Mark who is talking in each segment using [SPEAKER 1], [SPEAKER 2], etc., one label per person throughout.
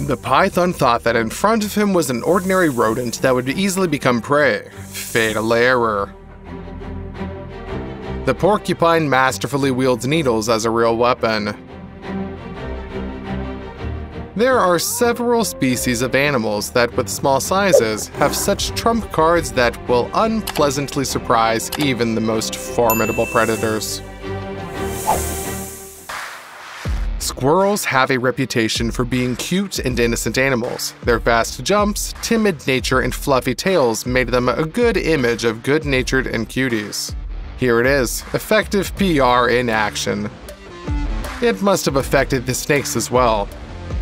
[SPEAKER 1] The python thought that in front of him was an ordinary rodent that would easily become prey. Fatal error. The porcupine masterfully wields needles as a real weapon. There are several species of animals that, with small sizes, have such trump cards that will unpleasantly surprise even the most formidable predators. Squirrels have a reputation for being cute and innocent animals. Their fast jumps, timid nature, and fluffy tails made them a good image of good-natured and cuties. Here it is, effective PR in action. It must have affected the snakes as well.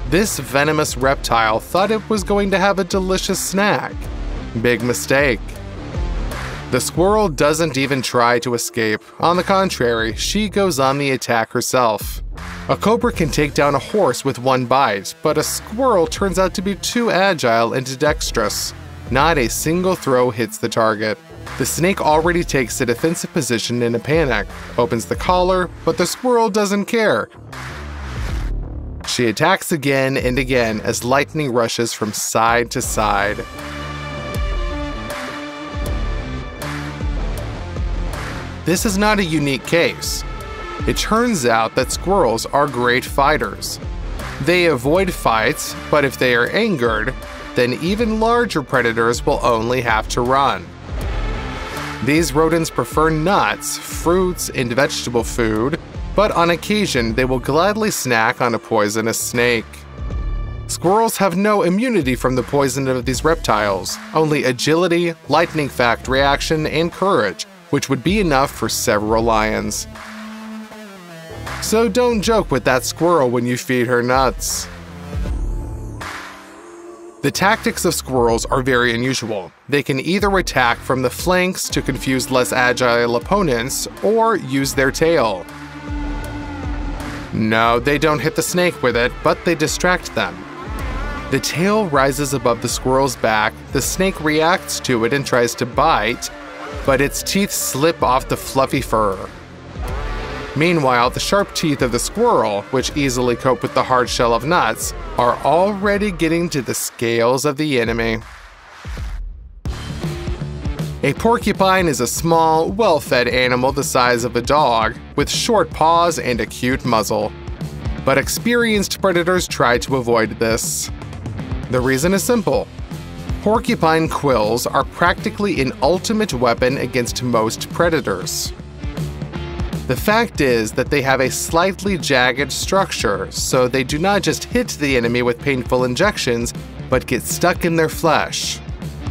[SPEAKER 1] This venomous reptile thought it was going to have a delicious snack. Big mistake. The squirrel doesn't even try to escape. On the contrary, she goes on the attack herself. A cobra can take down a horse with one bite, but a squirrel turns out to be too agile and dexterous. Not a single throw hits the target. The snake already takes a defensive position in a panic, opens the collar, but the squirrel doesn't care. She attacks again and again as lightning rushes from side to side. This is not a unique case. It turns out that squirrels are great fighters. They avoid fights, but if they are angered, then even larger predators will only have to run. These rodents prefer nuts, fruits, and vegetable food, but on occasion they will gladly snack on a poisonous snake. Squirrels have no immunity from the poison of these reptiles, only agility, lightning fact reaction, and courage, which would be enough for several lions. So don't joke with that squirrel when you feed her nuts. The tactics of squirrels are very unusual. They can either attack from the flanks to confuse less agile opponents, or use their tail. No, they don't hit the snake with it, but they distract them. The tail rises above the squirrel's back, the snake reacts to it and tries to bite, but its teeth slip off the fluffy fur. Meanwhile, the sharp teeth of the squirrel, which easily cope with the hard shell of nuts, are already getting to the scales of the enemy. A porcupine is a small, well-fed animal the size of a dog, with short paws and a cute muzzle. But experienced predators try to avoid this. The reason is simple. Porcupine quills are practically an ultimate weapon against most predators. The fact is that they have a slightly jagged structure, so they do not just hit the enemy with painful injections, but get stuck in their flesh.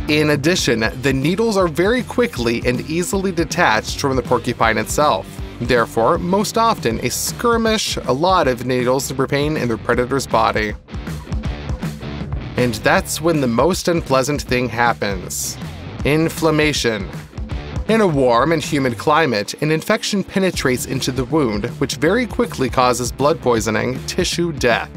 [SPEAKER 1] In addition, the needles are very quickly and easily detached from the porcupine itself. Therefore, most often, a skirmish, a lot of needles remain in the predator's body. And that's when the most unpleasant thing happens inflammation. In a warm and humid climate, an infection penetrates into the wound, which very quickly causes blood poisoning, tissue death.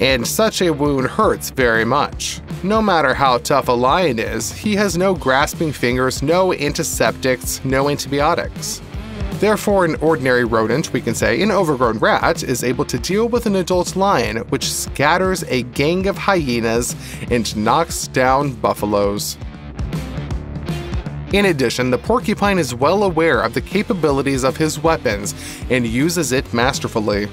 [SPEAKER 1] And such a wound hurts very much. No matter how tough a lion is, he has no grasping fingers, no antiseptics, no antibiotics. Therefore, an ordinary rodent, we can say an overgrown rat, is able to deal with an adult lion, which scatters a gang of hyenas and knocks down buffaloes. In addition, the porcupine is well aware of the capabilities of his weapons and uses it masterfully.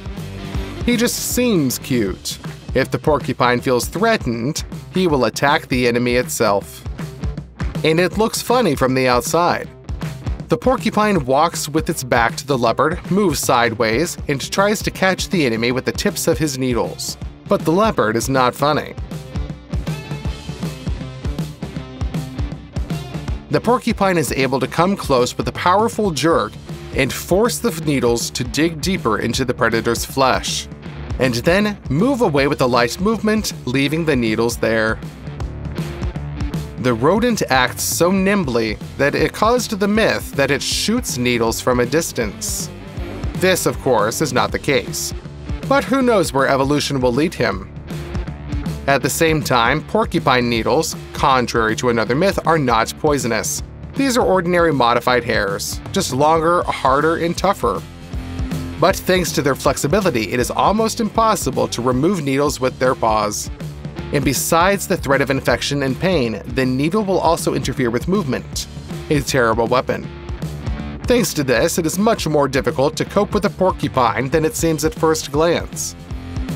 [SPEAKER 1] He just seems cute. If the porcupine feels threatened, he will attack the enemy itself. And it looks funny from the outside. The porcupine walks with its back to the leopard, moves sideways, and tries to catch the enemy with the tips of his needles. But the leopard is not funny. The porcupine is able to come close with a powerful jerk and force the needles to dig deeper into the predator's flesh, and then move away with a light movement, leaving the needles there. The rodent acts so nimbly that it caused the myth that it shoots needles from a distance. This, of course, is not the case. But who knows where evolution will lead him? At the same time, porcupine needles, contrary to another myth, are not poisonous. These are ordinary modified hairs, just longer, harder, and tougher. But thanks to their flexibility, it is almost impossible to remove needles with their paws. And besides the threat of infection and pain, the needle will also interfere with movement. A terrible weapon. Thanks to this, it is much more difficult to cope with a porcupine than it seems at first glance.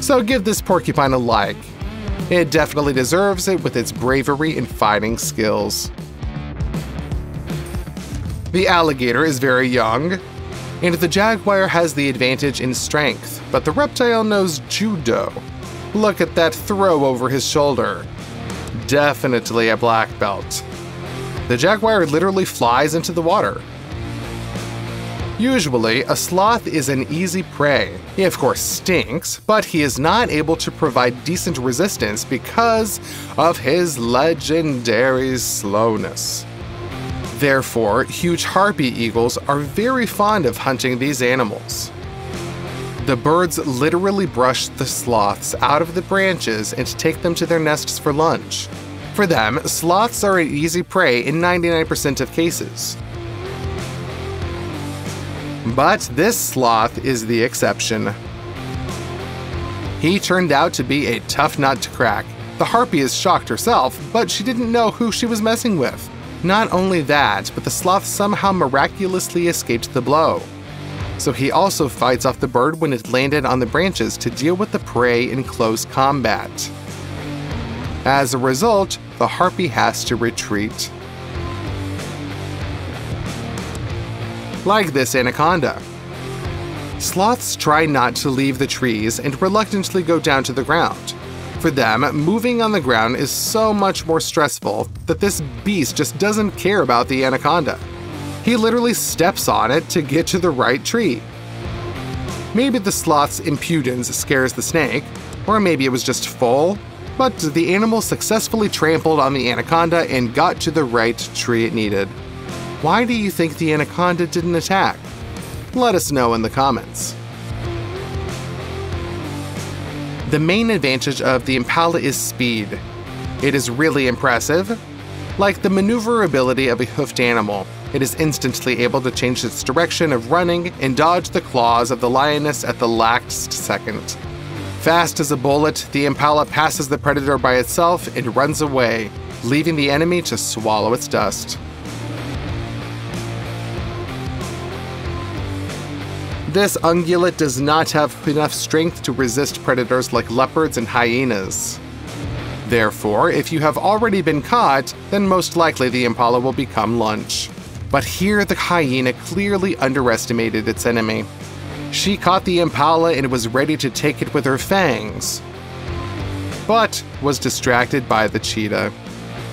[SPEAKER 1] So give this porcupine a like. It definitely deserves it with its bravery and fighting skills. The alligator is very young, and the jaguar has the advantage in strength, but the reptile knows judo. Look at that throw over his shoulder. Definitely a black belt. The jaguar literally flies into the water. Usually, a sloth is an easy prey. He of course stinks, but he is not able to provide decent resistance because of his legendary slowness. Therefore, huge harpy eagles are very fond of hunting these animals. The birds literally brush the sloths out of the branches and take them to their nests for lunch. For them, sloths are an easy prey in 99% of cases. But this sloth is the exception. He turned out to be a tough nut to crack. The harpy is shocked herself, but she didn't know who she was messing with. Not only that, but the sloth somehow miraculously escaped the blow. So he also fights off the bird when it landed on the branches to deal with the prey in close combat. As a result, the harpy has to retreat. like this anaconda. Sloths try not to leave the trees and reluctantly go down to the ground. For them, moving on the ground is so much more stressful that this beast just doesn't care about the anaconda. He literally steps on it to get to the right tree. Maybe the sloth's impudence scares the snake, or maybe it was just full, but the animal successfully trampled on the anaconda and got to the right tree it needed. Why do you think the anaconda didn't attack? Let us know in the comments. The main advantage of the Impala is speed. It is really impressive. Like the maneuverability of a hoofed animal, it is instantly able to change its direction of running and dodge the claws of the lioness at the last second. Fast as a bullet, the Impala passes the predator by itself and runs away, leaving the enemy to swallow its dust. This ungulate does not have enough strength to resist predators like leopards and hyenas. Therefore, if you have already been caught, then most likely the impala will become lunch. But here the hyena clearly underestimated its enemy. She caught the impala and was ready to take it with her fangs, but was distracted by the cheetah.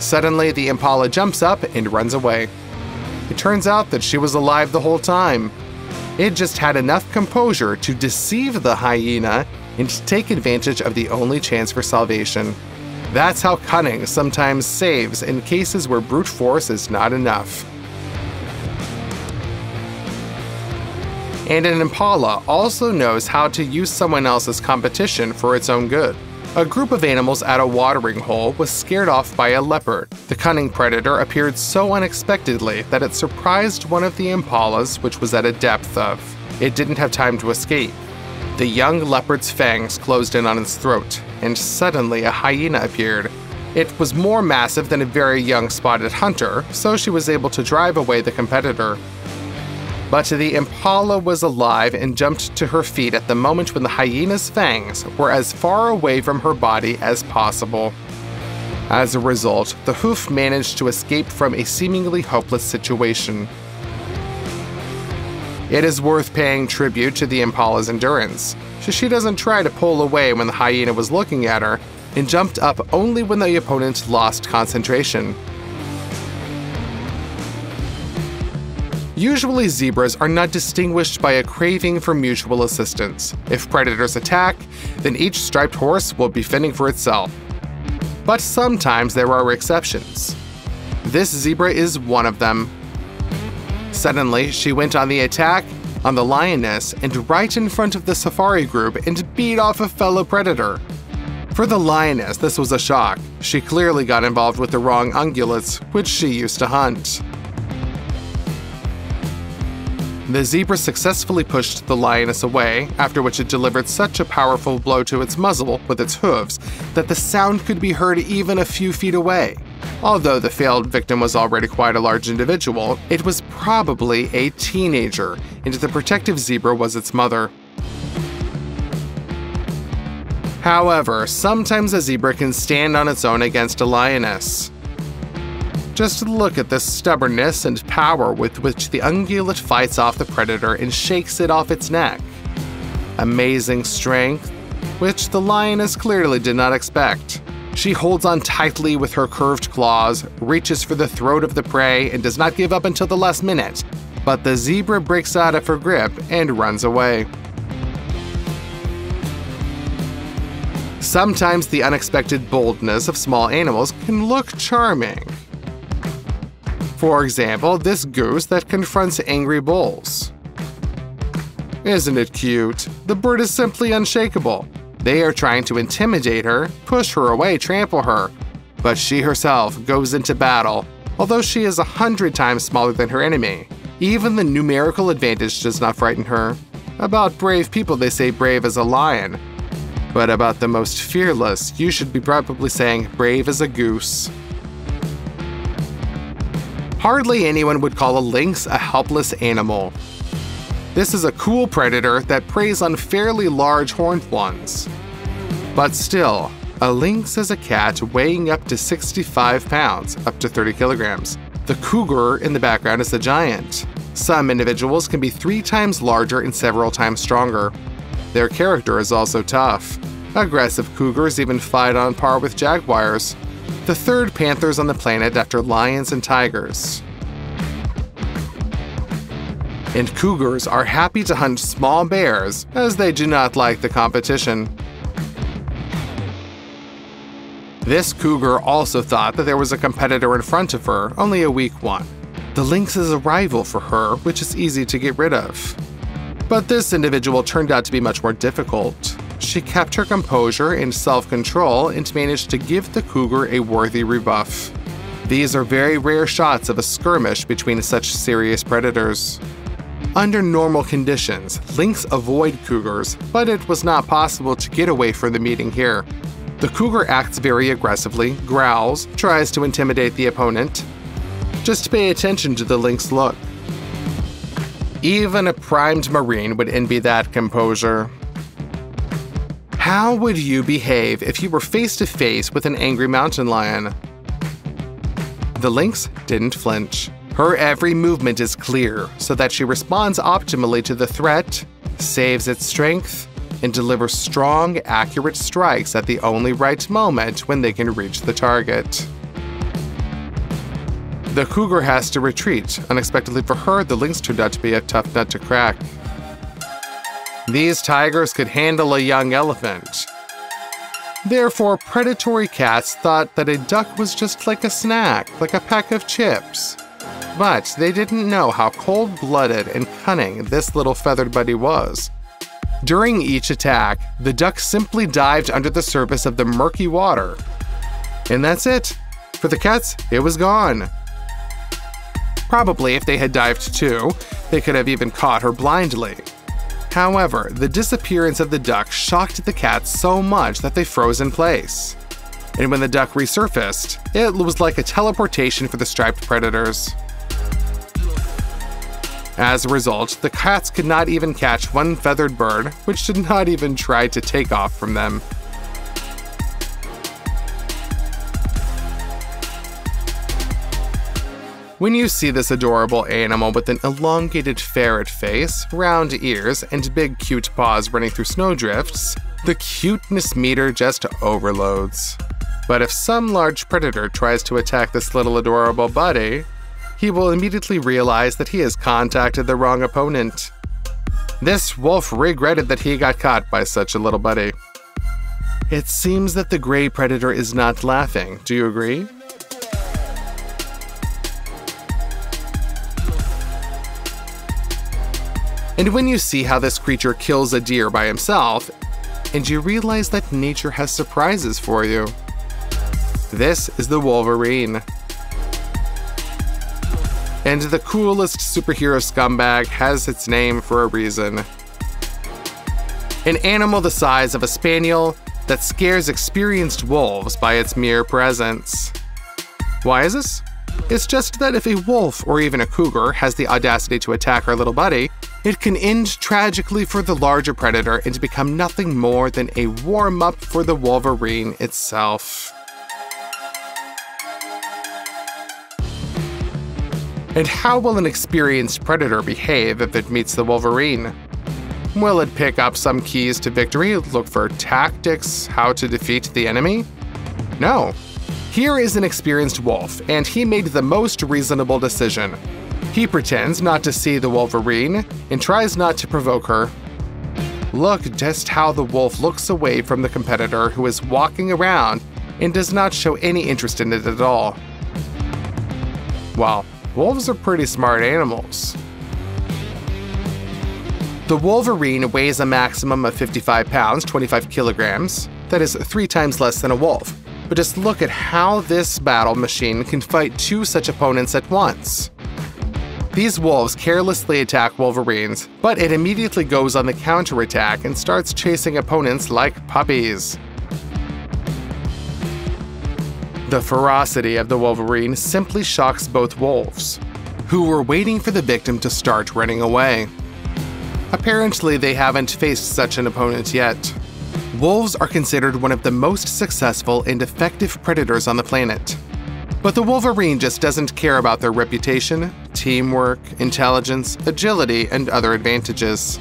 [SPEAKER 1] Suddenly, the impala jumps up and runs away. It turns out that she was alive the whole time, it just had enough composure to deceive the hyena and take advantage of the only chance for salvation. That's how cunning sometimes saves in cases where brute force is not enough. And an impala also knows how to use someone else's competition for its own good. A group of animals at a watering hole was scared off by a leopard. The cunning predator appeared so unexpectedly that it surprised one of the impalas, which was at a depth of. It didn't have time to escape. The young leopard's fangs closed in on its throat, and suddenly a hyena appeared. It was more massive than a very young spotted hunter, so she was able to drive away the competitor. But the impala was alive and jumped to her feet at the moment when the hyena's fangs were as far away from her body as possible. As a result, the hoof managed to escape from a seemingly hopeless situation. It is worth paying tribute to the impala's endurance. So she doesn't try to pull away when the hyena was looking at her, and jumped up only when the opponent lost concentration. Usually, zebras are not distinguished by a craving for mutual assistance. If predators attack, then each striped horse will be fending for itself. But sometimes there are exceptions. This zebra is one of them. Suddenly, she went on the attack on the lioness and right in front of the safari group and beat off a fellow predator. For the lioness, this was a shock. She clearly got involved with the wrong ungulates, which she used to hunt. The zebra successfully pushed the lioness away, after which it delivered such a powerful blow to its muzzle with its hooves that the sound could be heard even a few feet away. Although the failed victim was already quite a large individual, it was probably a teenager, and the protective zebra was its mother. However, sometimes a zebra can stand on its own against a lioness. Just look at the stubbornness and power with which the ungulate fights off the predator and shakes it off its neck. Amazing strength, which the lioness clearly did not expect. She holds on tightly with her curved claws, reaches for the throat of the prey, and does not give up until the last minute. But the zebra breaks out of her grip and runs away. Sometimes the unexpected boldness of small animals can look charming. For example, this goose that confronts angry bulls. Isn't it cute? The bird is simply unshakable. They are trying to intimidate her, push her away, trample her. But she herself goes into battle, although she is a hundred times smaller than her enemy. Even the numerical advantage does not frighten her. About brave people, they say brave as a lion. But about the most fearless, you should be probably saying brave as a goose. Hardly anyone would call a lynx a helpless animal. This is a cool predator that preys on fairly large horned ones. But still, a lynx is a cat weighing up to 65 pounds, up to 30 kilograms. The cougar in the background is a giant. Some individuals can be three times larger and several times stronger. Their character is also tough. Aggressive cougars even fight on par with jaguars, the third panthers on the planet after lions and tigers and cougars are happy to hunt small bears as they do not like the competition. This cougar also thought that there was a competitor in front of her, only a weak one. The lynx is a rival for her, which is easy to get rid of. But this individual turned out to be much more difficult. She kept her composure and self control and managed to give the cougar a worthy rebuff. These are very rare shots of a skirmish between such serious predators. Under normal conditions, lynx avoid cougars, but it was not possible to get away from the meeting here. The cougar acts very aggressively, growls, tries to intimidate the opponent. Just pay attention to the lynx look. Even a primed marine would envy that composure. How would you behave if you were face to face with an angry mountain lion? The lynx didn't flinch. Her every movement is clear so that she responds optimally to the threat, saves its strength, and delivers strong, accurate strikes at the only right moment when they can reach the target. The cougar has to retreat. Unexpectedly for her, the lynx turned out to be a tough nut to crack. These tigers could handle a young elephant. Therefore, predatory cats thought that a duck was just like a snack, like a pack of chips. But they didn't know how cold blooded and cunning this little feathered buddy was. During each attack, the duck simply dived under the surface of the murky water. And that's it. For the cats, it was gone. Probably if they had dived too, they could have even caught her blindly. However, the disappearance of the duck shocked the cats so much that they froze in place. And when the duck resurfaced, it was like a teleportation for the striped predators. As a result, the cats could not even catch one feathered bird, which did not even try to take off from them. When you see this adorable animal with an elongated ferret face, round ears, and big cute paws running through snowdrifts, the cuteness meter just overloads. But if some large predator tries to attack this little adorable buddy, he will immediately realize that he has contacted the wrong opponent. This wolf regretted that he got caught by such a little buddy. It seems that the gray predator is not laughing, do you agree? And when you see how this creature kills a deer by himself, and you realize that nature has surprises for you. This is the Wolverine. And the coolest superhero scumbag has its name for a reason. An animal the size of a spaniel that scares experienced wolves by its mere presence. Why is this? It's just that if a wolf or even a cougar has the audacity to attack our little buddy, it can end tragically for the larger predator and become nothing more than a warm up for the wolverine itself. And how will an experienced predator behave if it meets the wolverine? Will it pick up some keys to victory, look for tactics, how to defeat the enemy? No. Here is an experienced wolf, and he made the most reasonable decision. He pretends not to see the wolverine and tries not to provoke her. Look just how the wolf looks away from the competitor who is walking around and does not show any interest in it at all. Well, wolves are pretty smart animals. The wolverine weighs a maximum of 55 pounds, 25 kilograms. That is three times less than a wolf. But just look at how this battle machine can fight two such opponents at once. These wolves carelessly attack wolverines, but it immediately goes on the counterattack and starts chasing opponents like puppies. The ferocity of the wolverine simply shocks both wolves, who were waiting for the victim to start running away. Apparently, they haven't faced such an opponent yet. Wolves are considered one of the most successful and effective predators on the planet. But the Wolverine just doesn't care about their reputation, teamwork, intelligence, agility, and other advantages.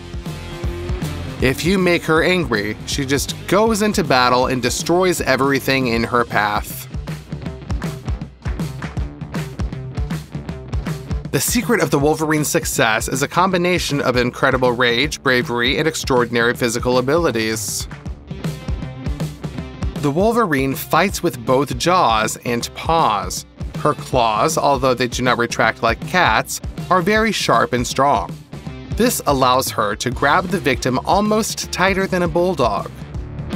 [SPEAKER 1] If you make her angry, she just goes into battle and destroys everything in her path. The secret of the Wolverine's success is a combination of incredible rage, bravery, and extraordinary physical abilities. The Wolverine fights with both jaws and paws. Her claws, although they do not retract like cats, are very sharp and strong. This allows her to grab the victim almost tighter than a bulldog.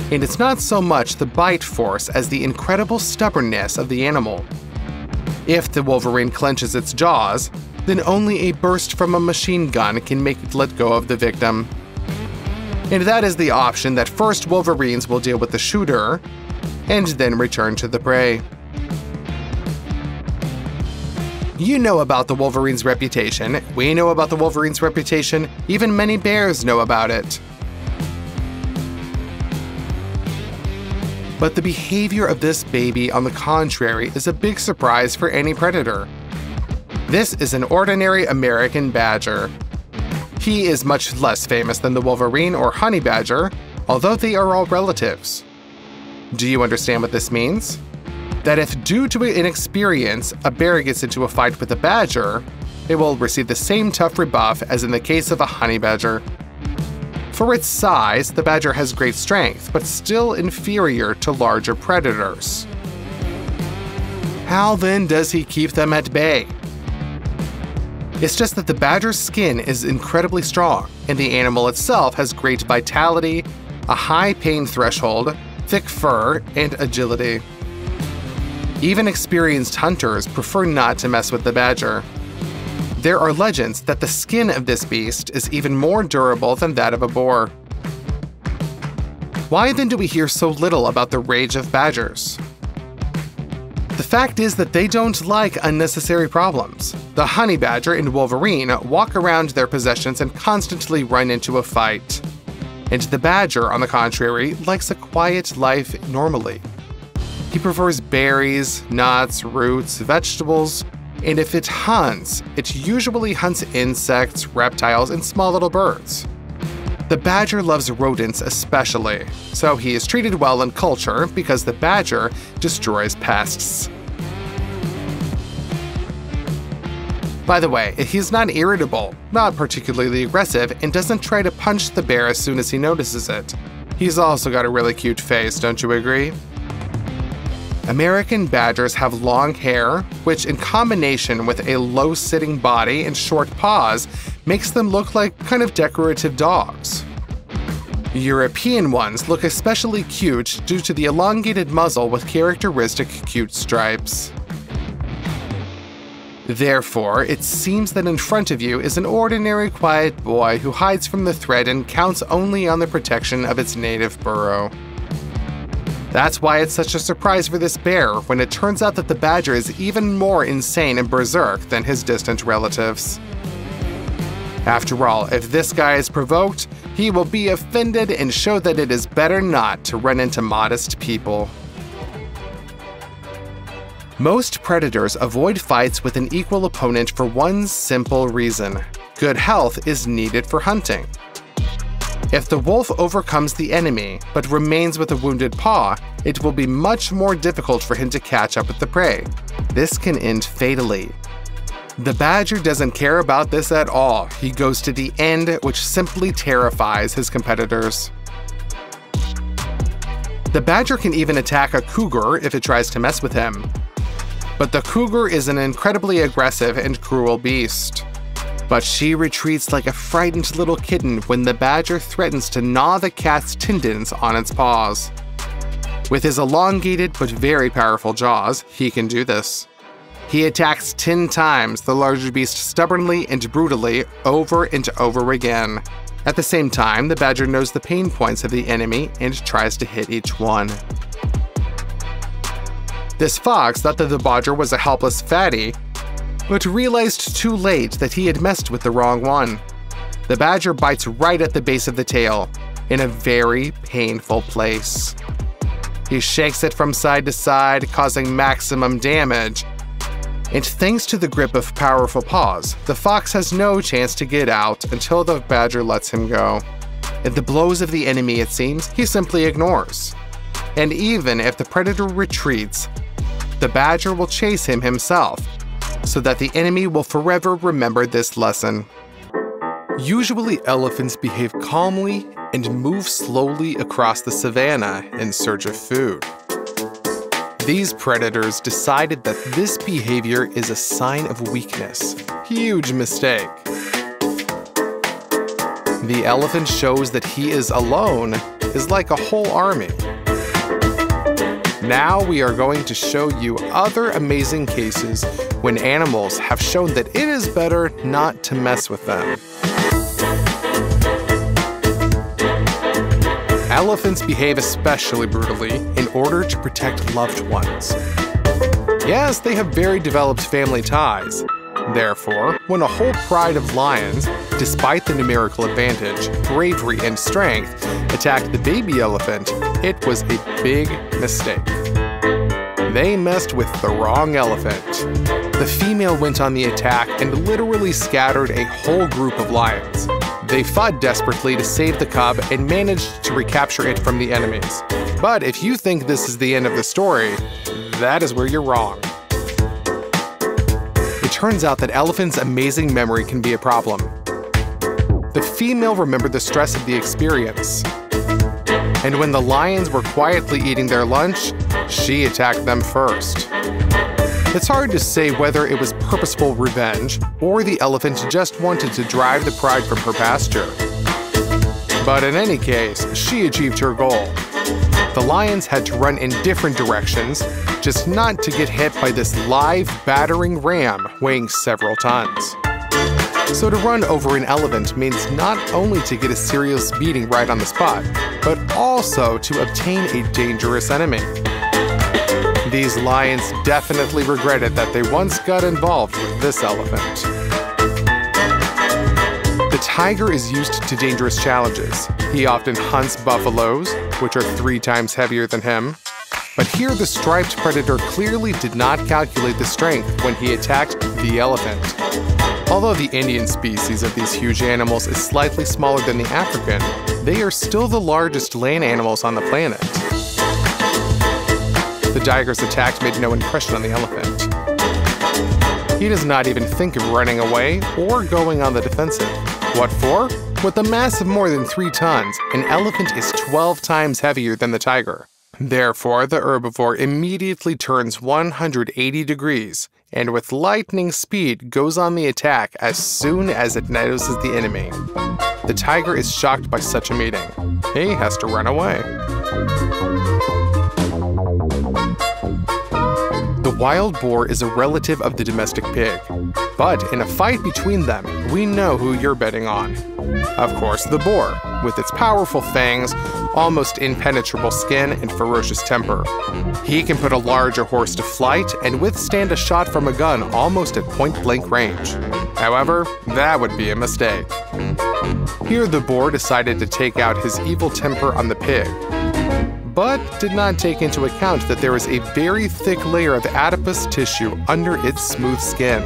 [SPEAKER 1] And it's not so much the bite force as the incredible stubbornness of the animal. If the Wolverine clenches its jaws, then only a burst from a machine gun can make it let go of the victim. And that is the option that first Wolverines will deal with the shooter, and then return to the prey. You know about the Wolverine's reputation, we know about the Wolverine's reputation, even many bears know about it. But the behavior of this baby, on the contrary, is a big surprise for any predator. This is an ordinary American badger. He is much less famous than the wolverine or honey badger, although they are all relatives. Do you understand what this means? That if due to inexperience a bear gets into a fight with a badger, it will receive the same tough rebuff as in the case of a honey badger. For its size, the badger has great strength, but still inferior to larger predators. How then does he keep them at bay? It's just that the badger's skin is incredibly strong, and the animal itself has great vitality, a high pain threshold, thick fur, and agility. Even experienced hunters prefer not to mess with the badger. There are legends that the skin of this beast is even more durable than that of a boar. Why then do we hear so little about the rage of badgers? The fact is that they don't like unnecessary problems. The honey badger and wolverine walk around their possessions and constantly run into a fight. And the badger, on the contrary, likes a quiet life normally. He prefers berries, nuts, roots, vegetables, and if it hunts, it usually hunts insects, reptiles, and small little birds. The badger loves rodents especially, so he is treated well in culture because the badger destroys pests. By the way, he's not irritable, not particularly aggressive, and doesn't try to punch the bear as soon as he notices it. He's also got a really cute face, don't you agree? American badgers have long hair, which, in combination with a low sitting body and short paws, makes them look like kind of decorative dogs. European ones look especially cute due to the elongated muzzle with characteristic cute stripes. Therefore, it seems that in front of you is an ordinary quiet boy who hides from the threat and counts only on the protection of its native burrow. That's why it's such a surprise for this bear when it turns out that the badger is even more insane and berserk than his distant relatives. After all, if this guy is provoked, he will be offended and show that it is better not to run into modest people. Most predators avoid fights with an equal opponent for one simple reason good health is needed for hunting. If the wolf overcomes the enemy, but remains with a wounded paw, it will be much more difficult for him to catch up with the prey. This can end fatally. The badger doesn't care about this at all. He goes to the end, which simply terrifies his competitors. The badger can even attack a cougar if it tries to mess with him. But the cougar is an incredibly aggressive and cruel beast. But she retreats like a frightened little kitten when the badger threatens to gnaw the cat's tendons on its paws. With his elongated but very powerful jaws, he can do this. He attacks 10 times the larger beast stubbornly and brutally over and over again. At the same time, the badger knows the pain points of the enemy and tries to hit each one. This fox thought that the badger was a helpless fatty, but realized too late that he had messed with the wrong one. The badger bites right at the base of the tail, in a very painful place. He shakes it from side to side, causing maximum damage. And thanks to the grip of powerful paws, the fox has no chance to get out until the badger lets him go. At the blows of the enemy, it seems, he simply ignores. And even if the predator retreats, the badger will chase him himself, so that the enemy will forever remember this lesson. Usually, elephants behave calmly and move slowly across the savannah in search of food. These predators decided that this behavior is a sign of weakness. Huge mistake. The elephant shows that he is alone is like a whole army. Now we are going to show you other amazing cases when animals have shown that it is better not to mess with them. Elephants behave especially brutally in order to protect loved ones. Yes, they have very developed family ties. Therefore, when a whole pride of lions, despite the numerical advantage, bravery, and strength, attacked the baby elephant, it was a big mistake. They messed with the wrong elephant. The female went on the attack and literally scattered a whole group of lions. They fought desperately to save the cub and managed to recapture it from the enemies. But if you think this is the end of the story, that is where you're wrong. It turns out that elephants' amazing memory can be a problem. The female remembered the stress of the experience, and when the lions were quietly eating their lunch, she attacked them first. It's hard to say whether it was purposeful revenge or the elephant just wanted to drive the pride from her pasture. But in any case, she achieved her goal. The lions had to run in different directions, just not to get hit by this live, battering ram weighing several tons. So to run over an elephant means not only to get a serious beating right on the spot, but also to obtain a dangerous enemy. These lions definitely regretted that they once got involved with this elephant. The tiger is used to dangerous challenges. He often hunts buffaloes, which are three times heavier than him. But here the striped predator clearly did not calculate the strength when he attacked the elephant. Although the Indian species of these huge animals is slightly smaller than the African, they are still the largest land animals on the planet. The tiger's attack made no impression on the elephant. He does not even think of running away or going on the defensive. What for? With a mass of more than 3 tons, an elephant is 12 times heavier than the tiger. Therefore, the herbivore immediately turns 180 degrees and with lightning speed goes on the attack as soon as it notices the enemy. The tiger is shocked by such a meeting. He has to run away. Wild boar is a relative of the domestic pig. But in a fight between them, we know who you're betting on. Of course, the boar, with its powerful fangs, almost impenetrable skin, and ferocious temper. He can put a larger horse to flight and withstand a shot from a gun almost at point blank range. However, that would be a mistake. Here, the boar decided to take out his evil temper on the pig, but did not take into account that there is a very thick layer of adipose tissue under its smooth skin.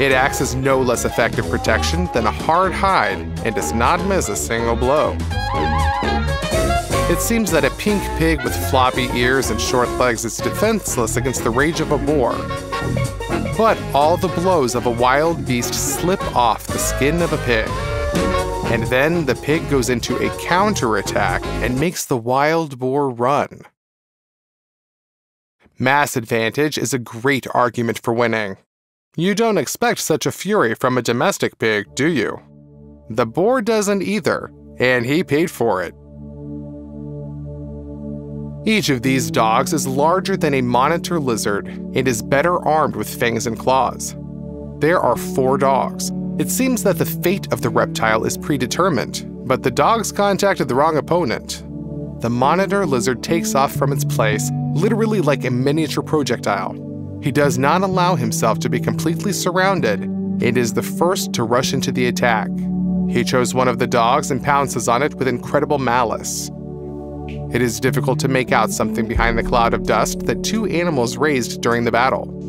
[SPEAKER 1] It acts as no less effective protection than a hard hide and does not miss a single blow. It seems that a pink pig with floppy ears and short legs is defenseless against the rage of a boar. But all the blows of a wild beast slip off the skin of a pig. And then the pig goes into a counterattack and makes the wild boar run. Mass advantage is a great argument for winning. You don't expect such a fury from a domestic pig, do you? The boar doesn't either, and he paid for it. Each of these dogs is larger than a monitor lizard and is better armed with fangs and claws. There are four dogs, it seems that the fate of the reptile is predetermined, but the dogs contacted the wrong opponent. The monitor lizard takes off from its place, literally like a miniature projectile. He does not allow himself to be completely surrounded and is the first to rush into the attack. He chose one of the dogs and pounces on it with incredible malice. It is difficult to make out something behind the cloud of dust that two animals raised during the battle.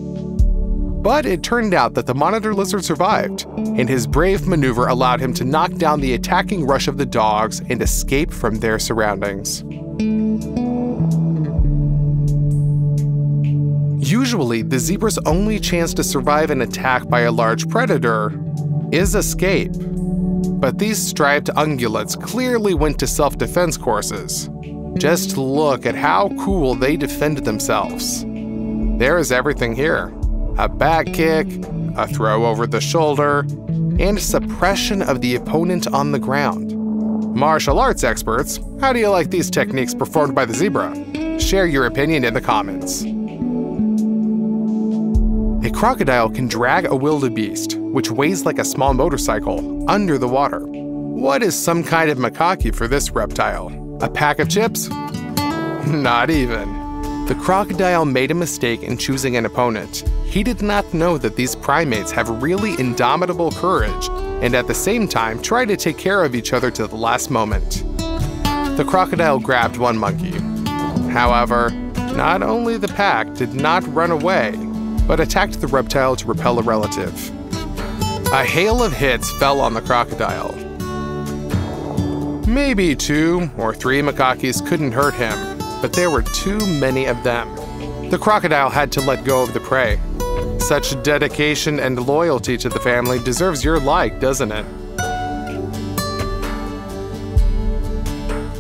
[SPEAKER 1] But it turned out that the monitor lizard survived, and his brave maneuver allowed him to knock down the attacking rush of the dogs and escape from their surroundings. Usually, the zebra's only chance to survive an attack by a large predator is escape. But these striped ungulates clearly went to self defense courses. Just look at how cool they defended themselves. There is everything here a back kick, a throw over the shoulder, and suppression of the opponent on the ground. Martial arts experts, how do you like these techniques performed by the zebra? Share your opinion in the comments. A crocodile can drag a wildebeest, which weighs like a small motorcycle, under the water. What is some kind of macaque for this reptile? A pack of chips? Not even. The crocodile made a mistake in choosing an opponent. He did not know that these primates have really indomitable courage and at the same time try to take care of each other to the last moment. The crocodile grabbed one monkey. However, not only the pack did not run away, but attacked the reptile to repel a relative. A hail of hits fell on the crocodile. Maybe two or three macaques couldn't hurt him, but there were too many of them. The crocodile had to let go of the prey. Such dedication and loyalty to the family deserves your like, doesn't it?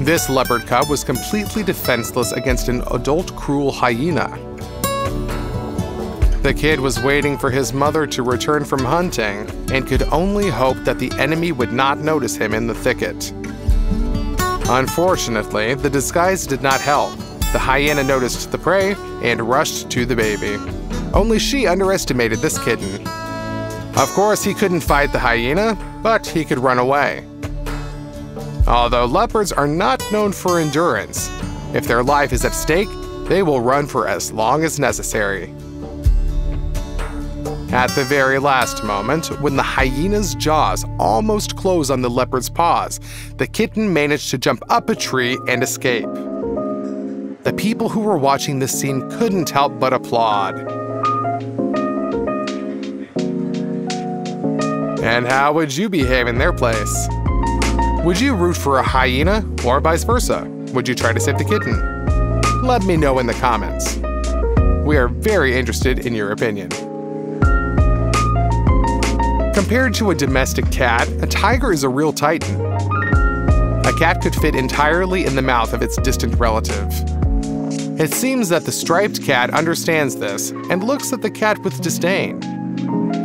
[SPEAKER 1] This leopard cub was completely defenseless against an adult cruel hyena. The kid was waiting for his mother to return from hunting and could only hope that the enemy would not notice him in the thicket. Unfortunately, the disguise did not help. The hyena noticed the prey and rushed to the baby. Only she underestimated this kitten. Of course, he couldn't fight the hyena, but he could run away. Although leopards are not known for endurance, if their life is at stake, they will run for as long as necessary. At the very last moment, when the hyena's jaws almost close on the leopard's paws, the kitten managed to jump up a tree and escape. The people who were watching this scene couldn't help but applaud. And how would you behave in their place? Would you root for a hyena or vice versa? Would you try to save the kitten? Let me know in the comments. We are very interested in your opinion. Compared to a domestic cat, a tiger is a real titan. A cat could fit entirely in the mouth of its distant relative. It seems that the striped cat understands this and looks at the cat with disdain.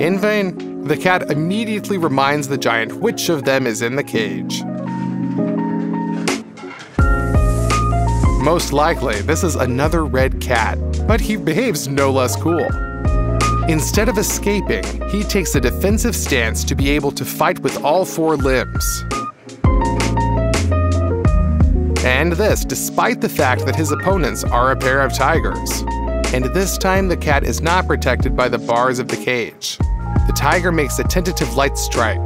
[SPEAKER 1] In vain, the cat immediately reminds the giant which of them is in the cage. Most likely, this is another red cat, but he behaves no less cool. Instead of escaping, he takes a defensive stance to be able to fight with all four limbs. And this despite the fact that his opponents are a pair of tigers. And this time the cat is not protected by the bars of the cage. The tiger makes a tentative light strike.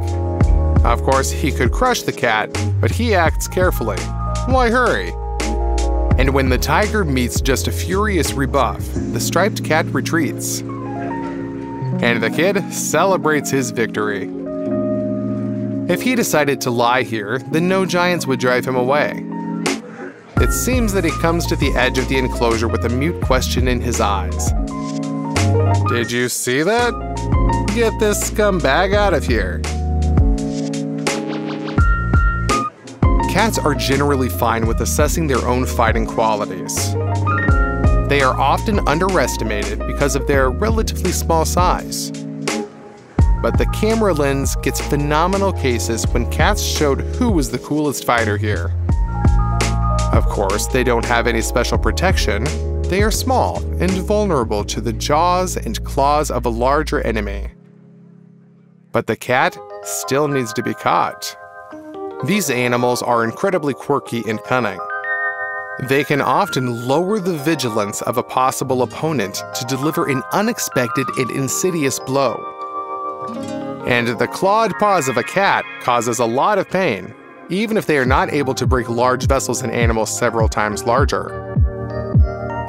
[SPEAKER 1] Of course, he could crush the cat, but he acts carefully. Why hurry? And when the tiger meets just a furious rebuff, the striped cat retreats. And the kid celebrates his victory. If he decided to lie here, then no giants would drive him away. It seems that he comes to the edge of the enclosure with a mute question in his eyes. Did you see that? Get this scumbag out of here. Cats are generally fine with assessing their own fighting qualities. They are often underestimated because of their relatively small size. But the camera lens gets phenomenal cases when cats showed who was the coolest fighter here. Of course, they don't have any special protection. They are small and vulnerable to the jaws and claws of a larger enemy. But the cat still needs to be caught. These animals are incredibly quirky and cunning. They can often lower the vigilance of a possible opponent to deliver an unexpected and insidious blow. And the clawed paws of a cat causes a lot of pain, even if they are not able to break large vessels in animals several times larger.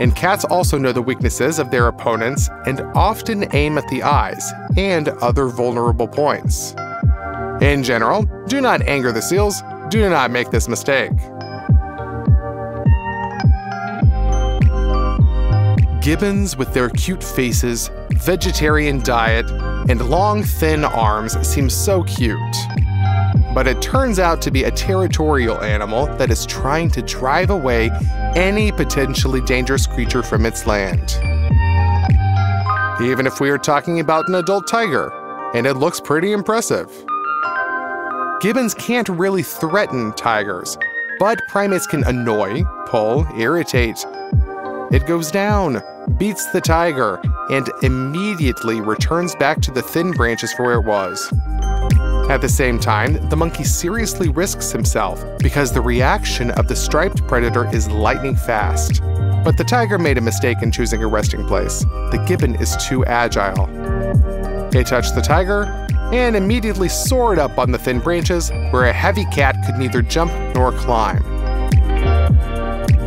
[SPEAKER 1] And cats also know the weaknesses of their opponents and often aim at the eyes and other vulnerable points. In general, do not anger the seals, do not make this mistake. Gibbons, with their cute faces, vegetarian diet, and long, thin arms, seem so cute but it turns out to be a territorial animal that is trying to drive away any potentially dangerous creature from its land. Even if we are talking about an adult tiger, and it looks pretty impressive. Gibbons can't really threaten tigers, but primates can annoy, pull, irritate. It goes down, beats the tiger, and immediately returns back to the thin branches for where it was. At the same time, the monkey seriously risks himself because the reaction of the striped predator is lightning fast. But the tiger made a mistake in choosing a resting place. The gibbon is too agile. It touched the tiger and immediately soared up on the thin branches where a heavy cat could neither jump nor climb.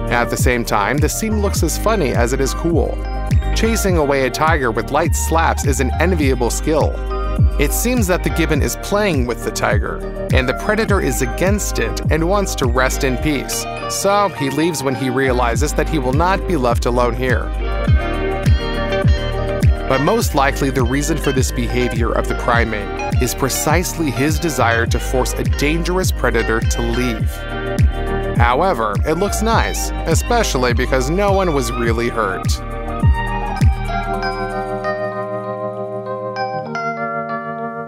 [SPEAKER 1] At the same time, the scene looks as funny as it is cool. Chasing away a tiger with light slaps is an enviable skill. It seems that the gibbon is playing with the tiger, and the predator is against it and wants to rest in peace. So he leaves when he realizes that he will not be left alone here. But most likely, the reason for this behavior of the primate is precisely his desire to force a dangerous predator to leave. However, it looks nice, especially because no one was really hurt.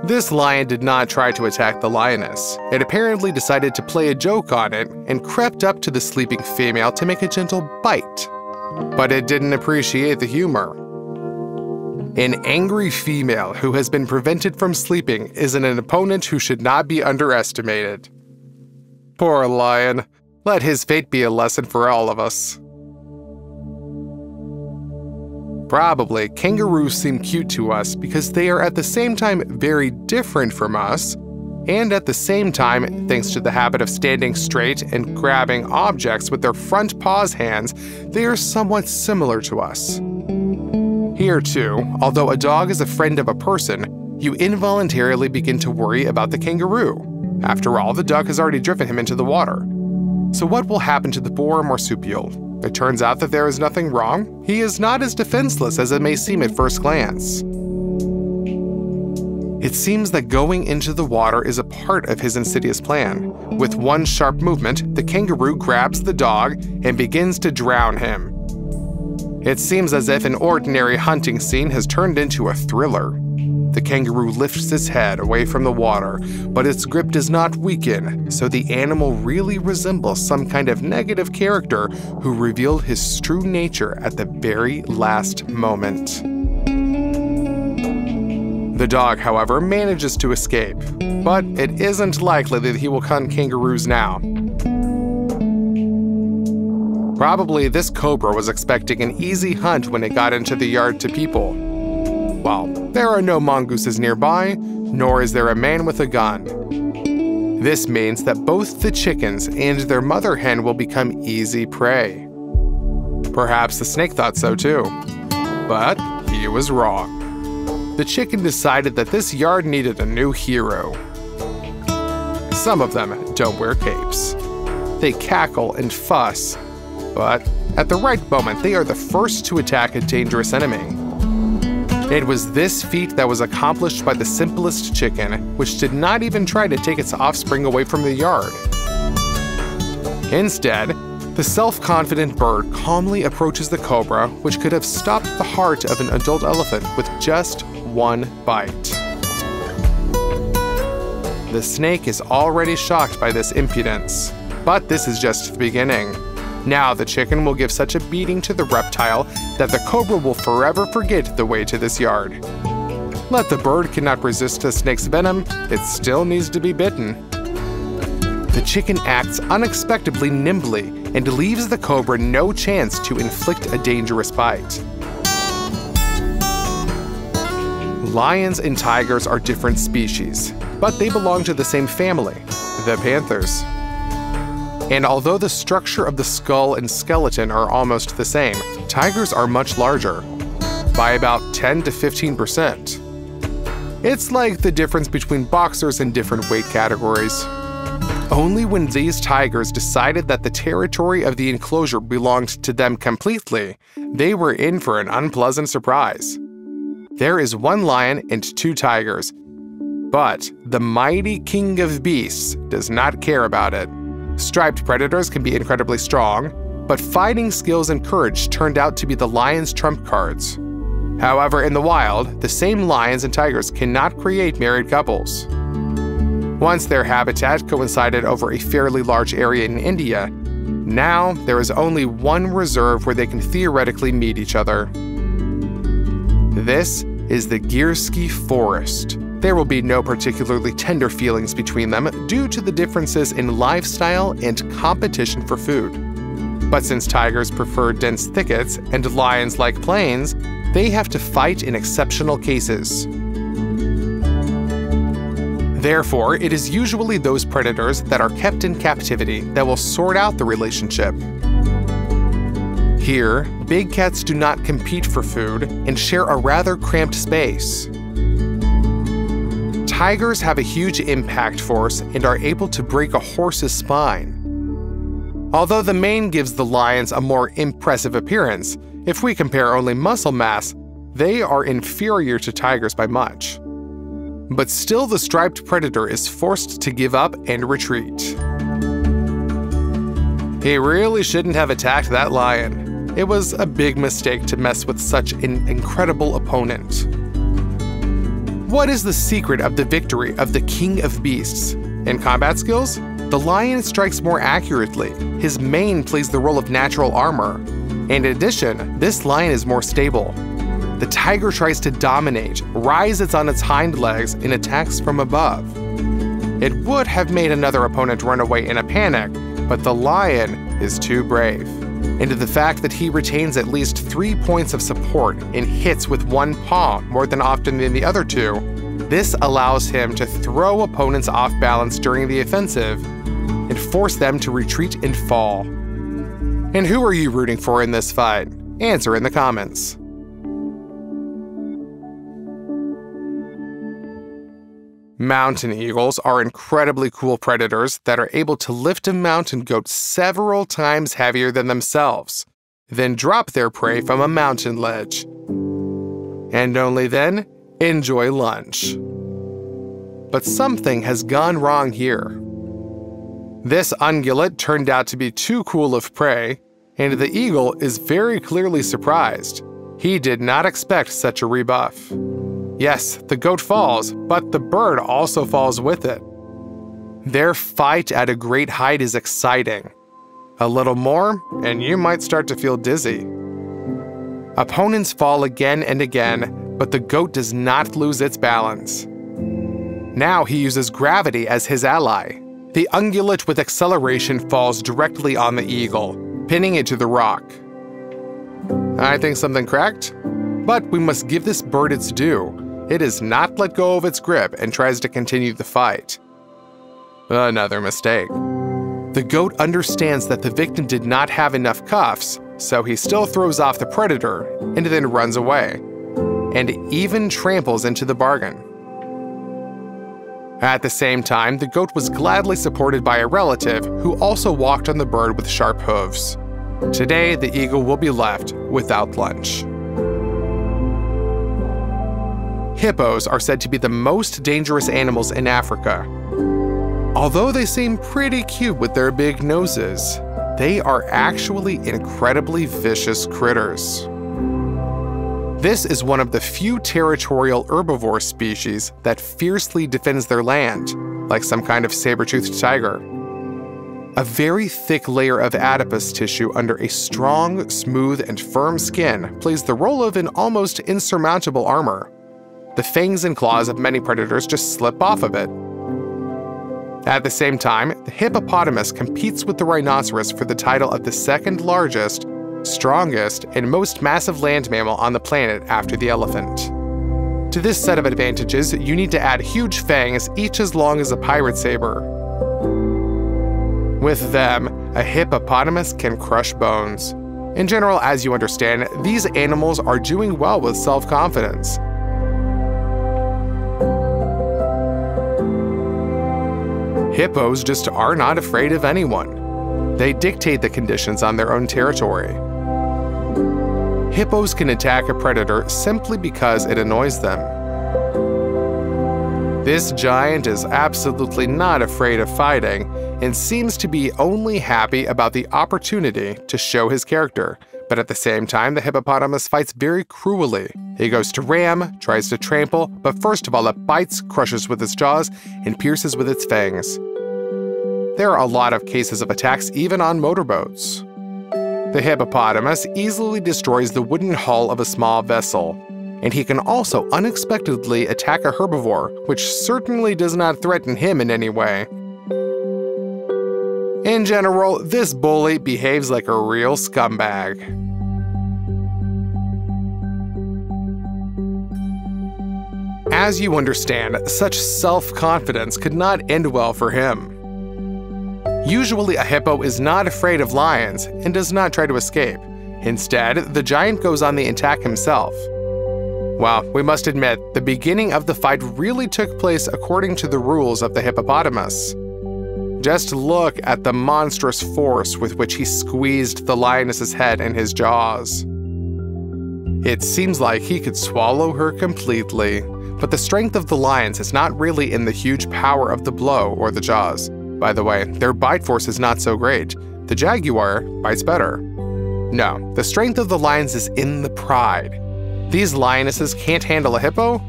[SPEAKER 1] This lion did not try to attack the lioness. It apparently decided to play a joke on it and crept up to the sleeping female to make a gentle bite. But it didn't appreciate the humor. An angry female who has been prevented from sleeping is an opponent who should not be underestimated. Poor lion. Let his fate be a lesson for all of us. Probably, kangaroos seem cute to us because they are at the same time very different from us, and at the same time, thanks to the habit of standing straight and grabbing objects with their front paws hands, they are somewhat similar to us. Here, too, although a dog is a friend of a person, you involuntarily begin to worry about the kangaroo. After all, the duck has already driven him into the water. So, what will happen to the boar marsupial? It turns out that there is nothing wrong. He is not as defenseless as it may seem at first glance. It seems that going into the water is a part of his insidious plan. With one sharp movement, the kangaroo grabs the dog and begins to drown him. It seems as if an ordinary hunting scene has turned into a thriller. The kangaroo lifts its head away from the water, but its grip does not weaken, so the animal really resembles some kind of negative character who revealed his true nature at the very last moment. The dog, however, manages to escape, but it isn't likely that he will hunt kangaroos now. Probably this cobra was expecting an easy hunt when it got into the yard to people. Well, there are no mongooses nearby, nor is there a man with a gun. This means that both the chickens and their mother hen will become easy prey. Perhaps the snake thought so too. But he was wrong. The chicken decided that this yard needed a new hero. Some of them don't wear capes. They cackle and fuss but at the right moment, they are the first to attack a dangerous enemy. It was this feat that was accomplished by the simplest chicken, which did not even try to take its offspring away from the yard. Instead, the self confident bird calmly approaches the cobra, which could have stopped the heart of an adult elephant with just one bite. The snake is already shocked by this impudence, but this is just the beginning. Now the chicken will give such a beating to the reptile that the cobra will forever forget the way to this yard. Let the bird cannot resist the snake's venom, it still needs to be bitten. The chicken acts unexpectedly nimbly and leaves the cobra no chance to inflict a dangerous bite. Lions and tigers are different species, but they belong to the same family, the panthers. And although the structure of the skull and skeleton are almost the same, tigers are much larger, by about 10 to 15%. It's like the difference between boxers in different weight categories. Only when these tigers decided that the territory of the enclosure belonged to them completely, they were in for an unpleasant surprise. There is one lion and two tigers, but the mighty king of beasts does not care about it. Striped predators can be incredibly strong, but fighting skills and courage turned out to be the lion's trump cards. However, in the wild, the same lions and tigers cannot create married couples. Once their habitat coincided over a fairly large area in India, now there is only one reserve where they can theoretically meet each other. This is the Girski Forest, there will be no particularly tender feelings between them due to the differences in lifestyle and competition for food. But since tigers prefer dense thickets and lions like plains, they have to fight in exceptional cases. Therefore, it is usually those predators that are kept in captivity that will sort out the relationship. Here, big cats do not compete for food and share a rather cramped space. Tigers have a huge impact force and are able to break a horse's spine. Although the mane gives the lions a more impressive appearance, if we compare only muscle mass, they are inferior to tigers by much. But still, the striped predator is forced to give up and retreat. He really shouldn't have attacked that lion. It was a big mistake to mess with such an incredible opponent. What is the secret of the victory of the King of Beasts? In combat skills, the lion strikes more accurately. His mane plays the role of natural armor. And in addition, this lion is more stable. The tiger tries to dominate, rises on its hind legs, and attacks from above. It would have made another opponent run away in a panic, but the lion is too brave. And the fact that he retains at least three points of support and hits with one paw more than often than the other two, this allows him to throw opponents off balance during the offensive and force them to retreat and fall. And who are you rooting for in this fight? Answer in the comments. Mountain eagles are incredibly cool predators that are able to lift a mountain goat several times heavier than themselves, then drop their prey from a mountain ledge. And only then enjoy lunch. But something has gone wrong here. This ungulate turned out to be too cool of prey, and the eagle is very clearly surprised. He did not expect such a rebuff. Yes, the goat falls, but the bird also falls with it. Their fight at a great height is exciting. A little more, and you might start to feel dizzy. Opponents fall again and again, but the goat does not lose its balance. Now he uses gravity as his ally. The ungulate with acceleration falls directly on the eagle, pinning it to the rock. I think something cracked? But we must give this bird its due. It not let go of its grip and tries to continue the fight. Another mistake. The goat understands that the victim did not have enough cuffs, so he still throws off the predator and then runs away, and even tramples into the bargain. At the same time, the goat was gladly supported by a relative who also walked on the bird with sharp hooves. Today, the eagle will be left without lunch. Hippos are said to be the most dangerous animals in Africa. Although they seem pretty cute with their big noses, they are actually incredibly vicious critters. This is one of the few territorial herbivore species that fiercely defends their land, like some kind of saber-toothed tiger. A very thick layer of adipose tissue under a strong, smooth, and firm skin plays the role of an almost insurmountable armor. The fangs and claws of many predators just slip off of it. At the same time, the hippopotamus competes with the rhinoceros for the title of the second largest strongest, and most massive land mammal on the planet after the elephant. To this set of advantages, you need to add huge fangs, each as long as a pirate saber. With them, a hippopotamus can crush bones. In general, as you understand, these animals are doing well with self confidence. Hippos just are not afraid of anyone. They dictate the conditions on their own territory. Hippos can attack a predator simply because it annoys them. This giant is absolutely not afraid of fighting and seems to be only happy about the opportunity to show his character. But at the same time, the hippopotamus fights very cruelly. He goes to ram, tries to trample, but first of all, it bites, crushes with its jaws, and pierces with its fangs. There are a lot of cases of attacks even on motorboats. The hippopotamus easily destroys the wooden hull of a small vessel, and he can also unexpectedly attack a herbivore, which certainly does not threaten him in any way. In general, this bully behaves like a real scumbag. As you understand, such self confidence could not end well for him. Usually, a hippo is not afraid of lions and does not try to escape. Instead, the giant goes on the attack himself. Well, we must admit, the beginning of the fight really took place according to the rules of the hippopotamus. Just look at the monstrous force with which he squeezed the lioness's head in his jaws. It seems like he could swallow her completely, but the strength of the lions is not really in the huge power of the blow or the jaws. By the way, their bite force is not so great. The jaguar bites better. No, the strength of the lions is in the pride. These lionesses can't handle a hippo?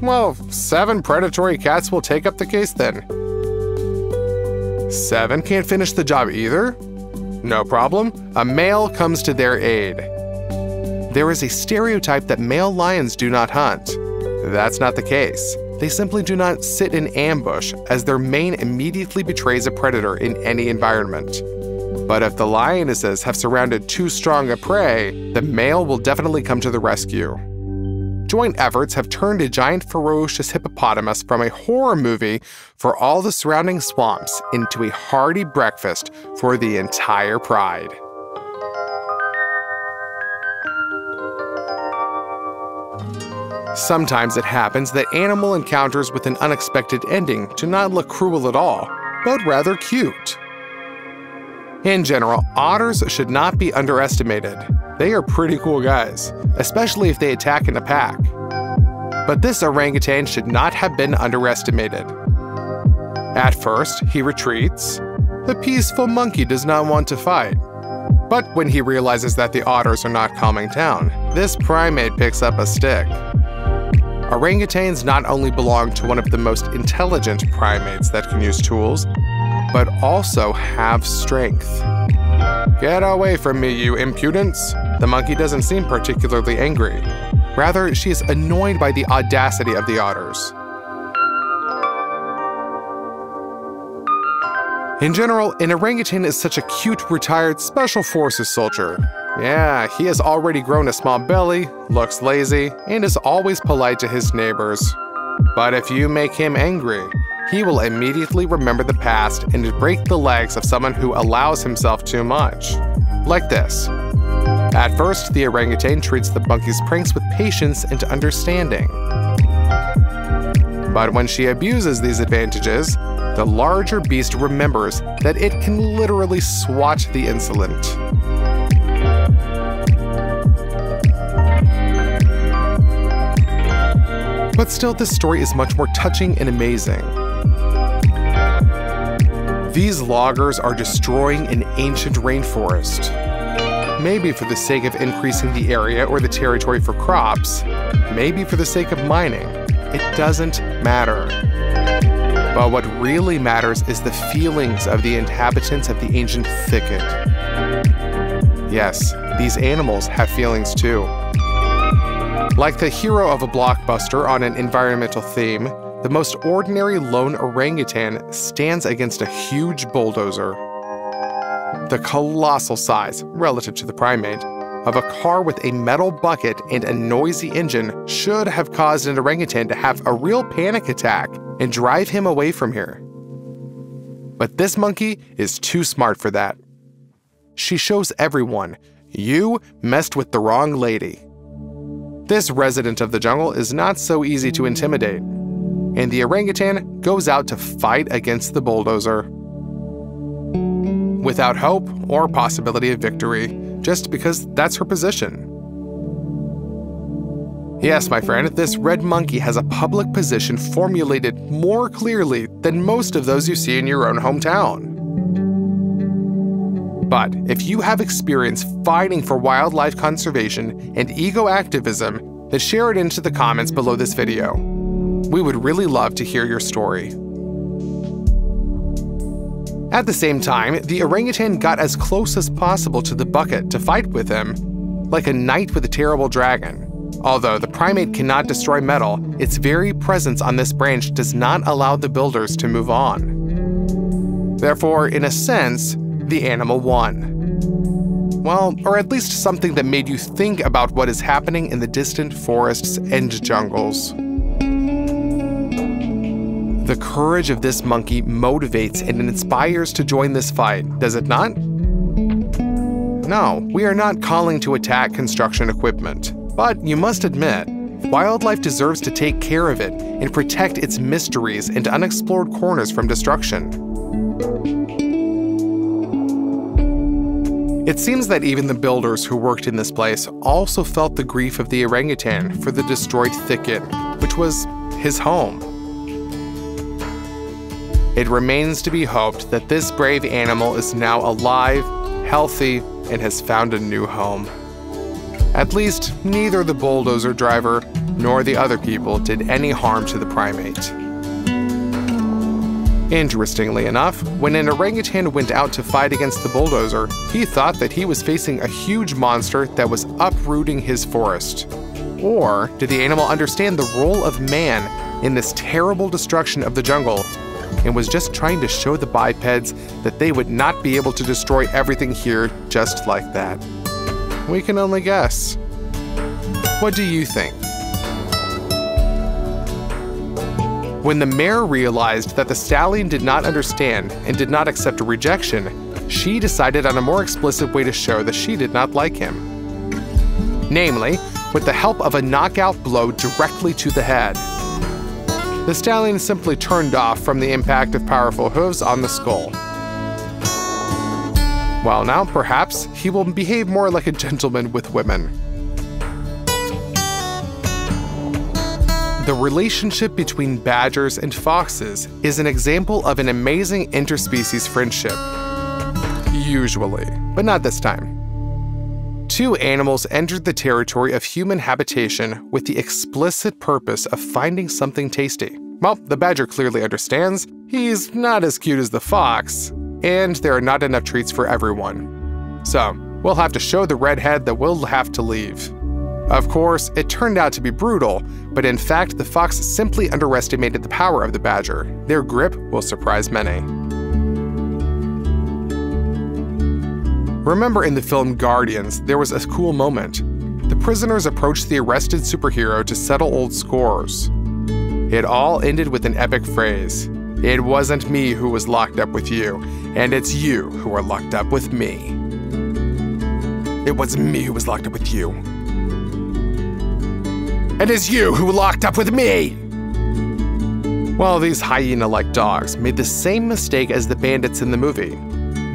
[SPEAKER 1] Well, seven predatory cats will take up the case then. Seven can't finish the job either? No problem. A male comes to their aid. There is a stereotype that male lions do not hunt. That's not the case. They simply do not sit in ambush, as their mane immediately betrays a predator in any environment. But if the lionesses have surrounded too strong a prey, the male will definitely come to the rescue. Joint efforts have turned a giant ferocious hippopotamus from a horror movie for all the surrounding swamps into a hearty breakfast for the entire pride. Sometimes it happens that animal encounters with an unexpected ending do not look cruel at all, but rather cute. In general, otters should not be underestimated. They are pretty cool guys, especially if they attack in a pack. But this orangutan should not have been underestimated. At first, he retreats. The peaceful monkey does not want to fight. But when he realizes that the otters are not calming down, this primate picks up a stick. Orangutans not only belong to one of the most intelligent primates that can use tools, but also have strength. Get away from me, you impudence! The monkey doesn't seem particularly angry. Rather, she is annoyed by the audacity of the otters. In general, an orangutan is such a cute, retired Special Forces soldier. Yeah, he has already grown a small belly, looks lazy, and is always polite to his neighbors. But if you make him angry, he will immediately remember the past and break the legs of someone who allows himself too much. Like this. At first, the orangutan treats the monkey's pranks with patience and understanding. But when she abuses these advantages, the larger beast remembers that it can literally swat the insolent. But still, this story is much more touching and amazing. These loggers are destroying an ancient rainforest. Maybe for the sake of increasing the area or the territory for crops, maybe for the sake of mining. It doesn't matter. But what really matters is the feelings of the inhabitants of the ancient thicket. Yes, these animals have feelings too. Like the hero of a blockbuster on an environmental theme, the most ordinary lone orangutan stands against a huge bulldozer. The colossal size, relative to the primate, of a car with a metal bucket and a noisy engine should have caused an orangutan to have a real panic attack and drive him away from here. But this monkey is too smart for that. She shows everyone, you messed with the wrong lady. This resident of the jungle is not so easy to intimidate, and the orangutan goes out to fight against the bulldozer. Without hope or possibility of victory, just because that's her position. Yes, my friend, this red monkey has a public position formulated more clearly than most of those you see in your own hometown. But if you have experience fighting for wildlife conservation and ego activism, then share it into the comments below this video. We would really love to hear your story. At the same time, the orangutan got as close as possible to the bucket to fight with him, like a knight with a terrible dragon. Although the primate cannot destroy metal, its very presence on this branch does not allow the builders to move on. Therefore, in a sense, the animal won. Well, or at least something that made you think about what is happening in the distant forests and jungles. The courage of this monkey motivates and inspires to join this fight, does it not? No, we are not calling to attack construction equipment. But you must admit, wildlife deserves to take care of it and protect its mysteries and unexplored corners from destruction. It seems that even the builders who worked in this place also felt the grief of the orangutan for the destroyed thicket, which was his home. It remains to be hoped that this brave animal is now alive, healthy, and has found a new home. At least, neither the bulldozer driver nor the other people did any harm to the primate. Interestingly enough, when an orangutan went out to fight against the bulldozer, he thought that he was facing a huge monster that was uprooting his forest. Or did the animal understand the role of man in this terrible destruction of the jungle and was just trying to show the bipeds that they would not be able to destroy everything here just like that. We can only guess. What do you think? When the mare realized that the stallion did not understand and did not accept a rejection, she decided on a more explicit way to show that she did not like him. Namely, with the help of a knockout blow directly to the head. The stallion simply turned off from the impact of powerful hooves on the skull. Well, now perhaps he will behave more like a gentleman with women. The relationship between badgers and foxes is an example of an amazing interspecies friendship. Usually, but not this time. two animals entered the territory of human habitation with the explicit purpose of finding something tasty. Well, the badger clearly understands he's not as cute as the fox, and there are not enough treats for everyone. So, we'll have to show the redhead that we'll have to leave. Of course, it turned out to be brutal, but in fact, the fox simply underestimated the power of the badger. Their grip will surprise many. Remember in the film Guardians, there was a cool moment. The prisoners approached the arrested superhero to settle old scores. It all ended with an epic phrase It wasn't me who was locked up with you, and it's you who are locked up with me. It wasn't me who was locked up with you. And it's you who locked up with me! Well, these hyena like dogs made the same mistake as the bandits in the movie.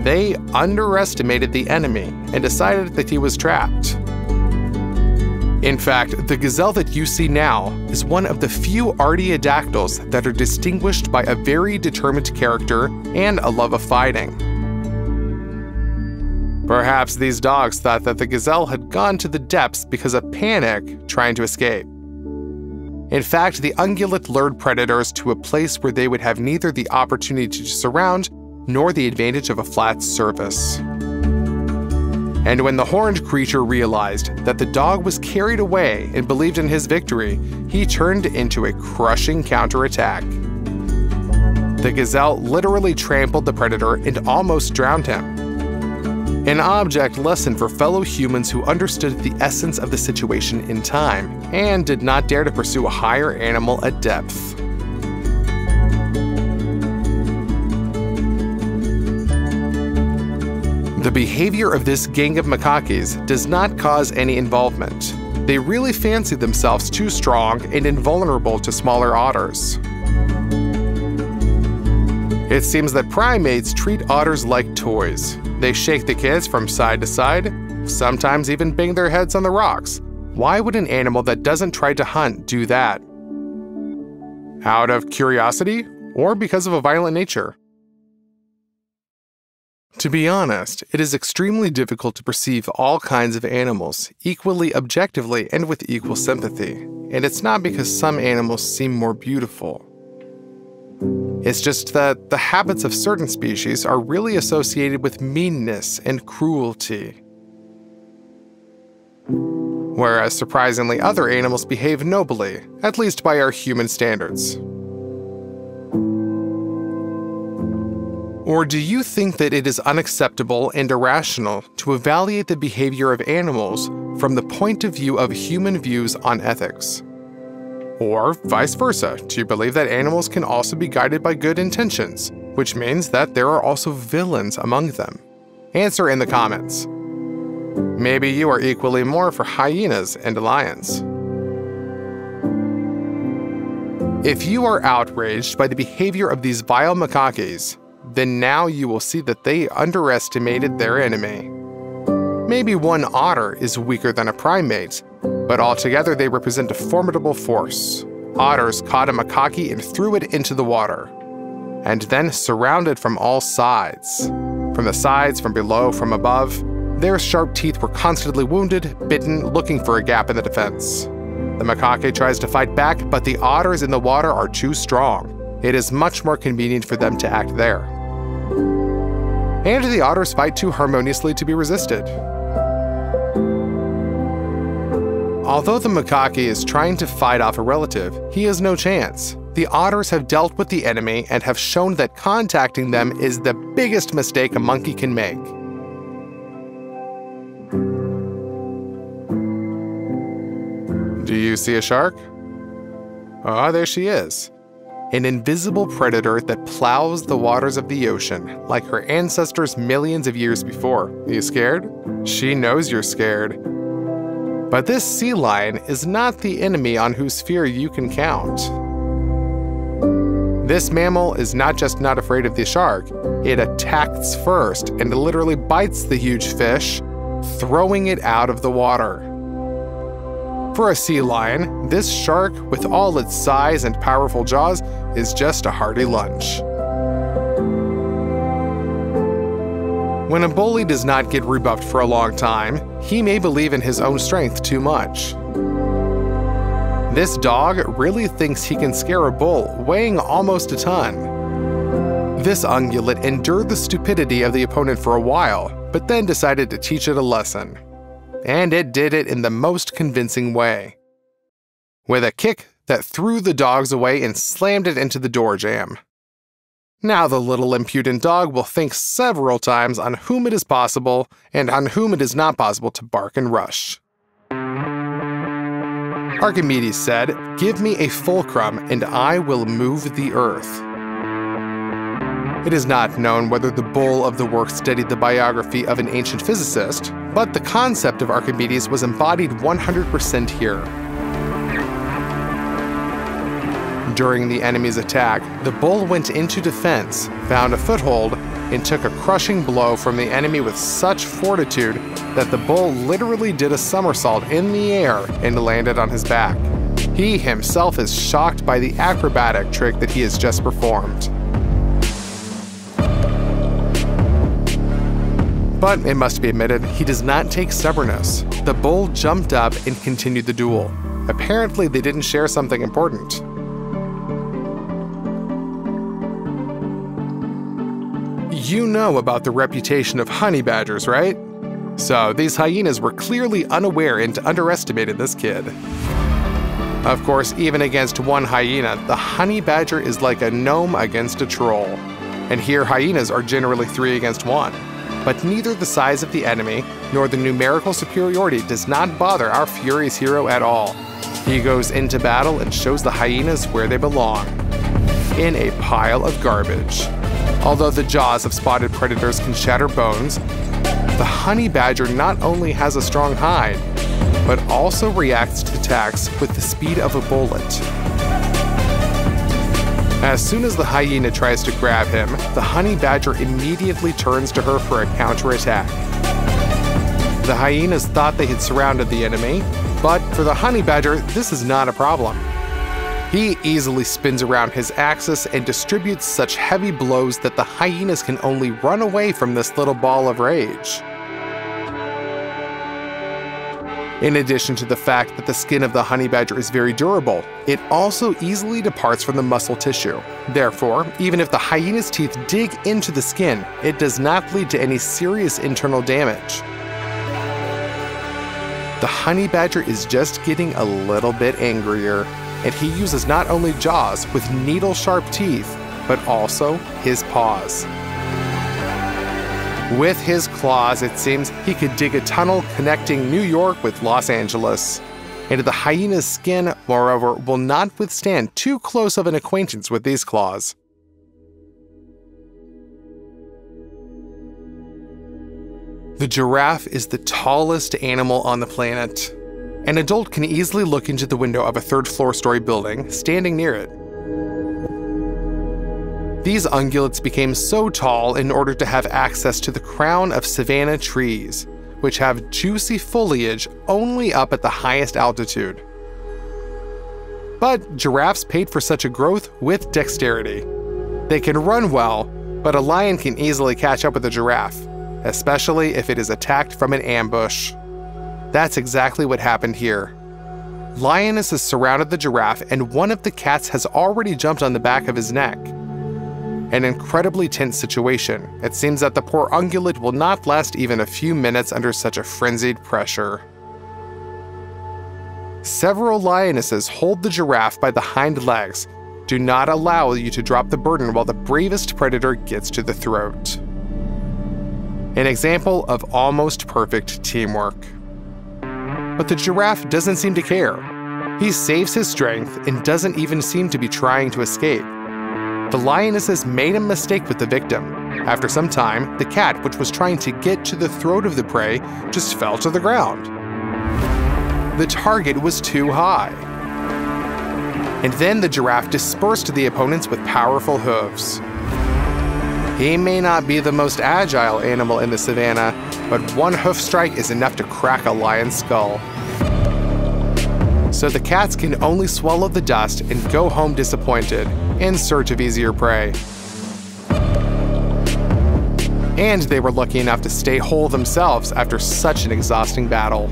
[SPEAKER 1] They underestimated the enemy and decided that he was trapped. In fact, the gazelle that you see now is one of the few artiodactyls that are distinguished by a very determined character and a love of fighting. Perhaps these dogs thought that the gazelle had gone to the depths because of panic trying to escape. In fact, the ungulate lured predators to a place where they would have neither the opportunity to surround nor the advantage of a flat surface. And when the horned creature realized that the dog was carried away and believed in his victory, he turned into a crushing counterattack. The gazelle literally trampled the predator and almost drowned him. An object lesson for fellow humans who understood the essence of the situation in time and did not dare to pursue a higher animal at depth. The behavior of this gang of macaques does not cause any involvement. They really fancy themselves too strong and invulnerable to smaller otters. It seems that primates treat otters like toys. They shake the kids from side to side, sometimes even bang their heads on the rocks. Why would an animal that doesn't try to hunt do that? Out of curiosity or because of a violent nature? To be honest, it is extremely difficult to perceive all kinds of animals equally objectively and with equal sympathy. And it's not because some animals seem more beautiful. It's just that the habits of certain species are really associated with meanness and cruelty. Whereas surprisingly, other animals behave nobly, at least by our human standards. Or do you think that it is unacceptable and irrational to evaluate the behavior of animals from the point of view of human views on ethics? Or vice versa, do you believe that animals can also be guided by good intentions, which means that there are also villains among them? Answer in the comments. Maybe you are equally more for hyenas and lions. If you are outraged by the behavior of these vile macaques, then now you will see that they underestimated their enemy. Maybe one otter is weaker than a primate, but altogether they represent a formidable force. Otters caught a macaque and threw it into the water, and then surrounded from all sides. From the sides, from below, from above, their sharp teeth were constantly wounded, bitten, looking for a gap in the defense. The macaque tries to fight back, but the otters in the water are too strong. It is much more convenient for them to act there and the otters fight too harmoniously to be resisted. Although the macaque is trying to fight off a relative, he has no chance. The otters have dealt with the enemy and have shown that contacting them is the biggest mistake a monkey can make. Do you see a shark? Ah, oh, there she is an invisible predator that plows the waters of the ocean, like her ancestors millions of years before. Are you scared? She knows you're scared. But this sea lion is not the enemy on whose fear you can count. This mammal is not just not afraid of the shark, it attacks first and literally bites the huge fish, throwing it out of the water. For a sea lion, this shark, with all its size and powerful jaws, is just a hearty lunch. When a bully does not get rebuffed for a long time, he may believe in his own strength too much. This dog really thinks he can scare a bull weighing almost a ton. This ungulate endured the stupidity of the opponent for a while, but then decided to teach it a lesson. And it did it in the most convincing way. With a kick that threw the dogs away and slammed it into the door jamb. Now the little impudent dog will think several times on whom it is possible and on whom it is not possible to bark and rush. Archimedes said, Give me a fulcrum and I will move the earth. It is not known whether the bull of the work studied the biography of an ancient physicist, but the concept of Archimedes was embodied 100% here. During the enemy's attack, the bull went into defense, found a foothold, and took a crushing blow from the enemy with such fortitude that the bull literally did a somersault in the air and landed on his back. He himself is shocked by the acrobatic trick that he has just performed. But it must be admitted, he does not take stubbornness. The bull jumped up and continued the duel. Apparently, they didn't share something important. You know about the reputation of honey badgers, right? So, these hyenas were clearly unaware and underestimated this kid. Of course, even against one hyena, the honey badger is like a gnome against a troll. And here, hyenas are generally three against one but neither the size of the enemy nor the numerical superiority does not bother our furious hero at all. He goes into battle and shows the hyenas where they belong in a pile of garbage. Although the jaws of spotted predators can shatter bones, the honey badger not only has a strong hide, but also reacts to attacks with the speed of a bullet. As soon as the hyena tries to grab him, the honey badger immediately turns to her for a counterattack. The hyenas thought they had surrounded the enemy, but for the honey badger, this is not a problem. He easily spins around his axis and distributes such heavy blows that the hyenas can only run away from this little ball of rage. In addition to the fact that the skin of the honey badger is very durable, it also easily departs from the muscle tissue. Therefore, even if the hyena's teeth dig into the skin, it does not lead to any serious internal damage. The honey badger is just getting a little bit angrier, and he uses not only jaws with needle sharp teeth, but also his paws. With his claws, it seems he could dig a tunnel connecting New York with Los Angeles. And the hyena's skin, moreover, will not withstand too close of an acquaintance with these claws. The giraffe is the tallest animal on the planet. An adult can easily look into the window of a third floor story building, standing near it. These ungulates became so tall in order to have access to the crown of savanna trees, which have juicy foliage only up at the highest altitude. But giraffes paid for such a growth with dexterity. They can run well, but a lion can easily catch up with a giraffe, especially if it is attacked from an ambush. That's exactly what happened here. Lionesses surrounded the giraffe, and one of the cats has already jumped on the back of his neck an incredibly tense situation. It seems that the poor ungulate will not last even a few minutes under such a frenzied pressure. Several lionesses hold the giraffe by the hind legs, do not allow you to drop the burden while the bravest predator gets to the throat. An example of almost perfect teamwork. But the giraffe doesn't seem to care. He saves his strength and doesn't even seem to be trying to escape. The lionesses made a mistake with the victim. After some time, the cat, which was trying to get to the throat of the prey, just fell to the ground. The target was too high. And then the giraffe dispersed the opponents with powerful hooves. He may not be the most agile animal in the savannah, but one hoof strike is enough to crack a lion's skull. So the cats can only swallow the dust and go home disappointed, in search of easier prey. And they were lucky enough to stay whole themselves after such an exhausting battle.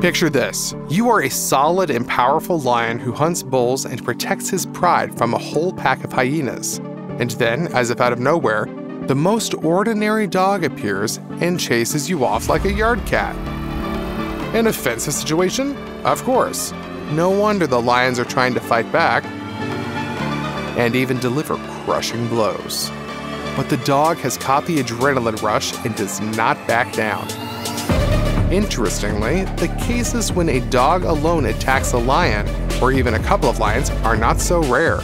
[SPEAKER 1] Picture this you are a solid and powerful lion who hunts bulls and protects his pride from a whole pack of hyenas. And then, as if out of nowhere, the most ordinary dog appears and chases you off like a yard cat. An offensive situation? Of course. No wonder the lions are trying to fight back and even deliver crushing blows. But the dog has caught the adrenaline rush and does not back down. Interestingly, the cases when a dog alone attacks a lion, or even a couple of lions, are not so rare.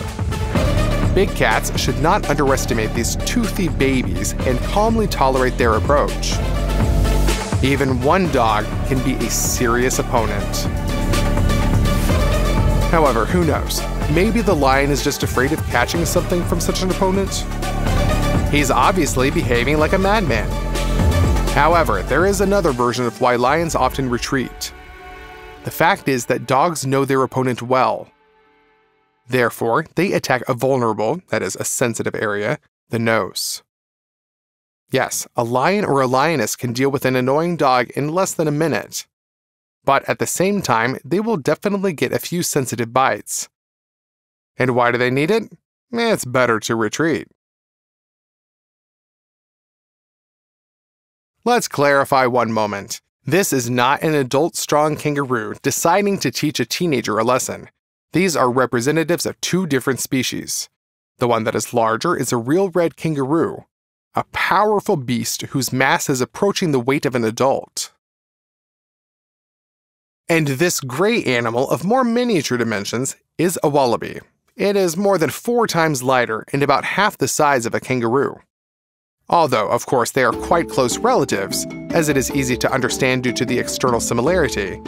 [SPEAKER 1] Big cats should not underestimate these toothy babies and calmly tolerate their approach. Even one dog can be a serious opponent. However, who knows? Maybe the lion is just afraid of catching something from such an opponent? He's obviously behaving like a madman. However, there is another version of why lions often retreat. The fact is that dogs know their opponent well. Therefore, they attack a vulnerable, that is, a sensitive area, the nose. Yes, a lion or a lioness can deal with an annoying dog in less than a minute. But at the same time, they will definitely get a few sensitive bites. And why do they need it? Eh, it's better to retreat. Let's clarify one moment. This is not an adult strong kangaroo deciding to teach a teenager a lesson. These are representatives of two different species. The one that is larger is a real red kangaroo, a powerful beast whose mass is approaching the weight of an adult. And this gray animal of more miniature dimensions is a wallaby. It is more than four times lighter and about half the size of a kangaroo although, of course, they are quite close relatives, as it is easy to understand due to the external similarity.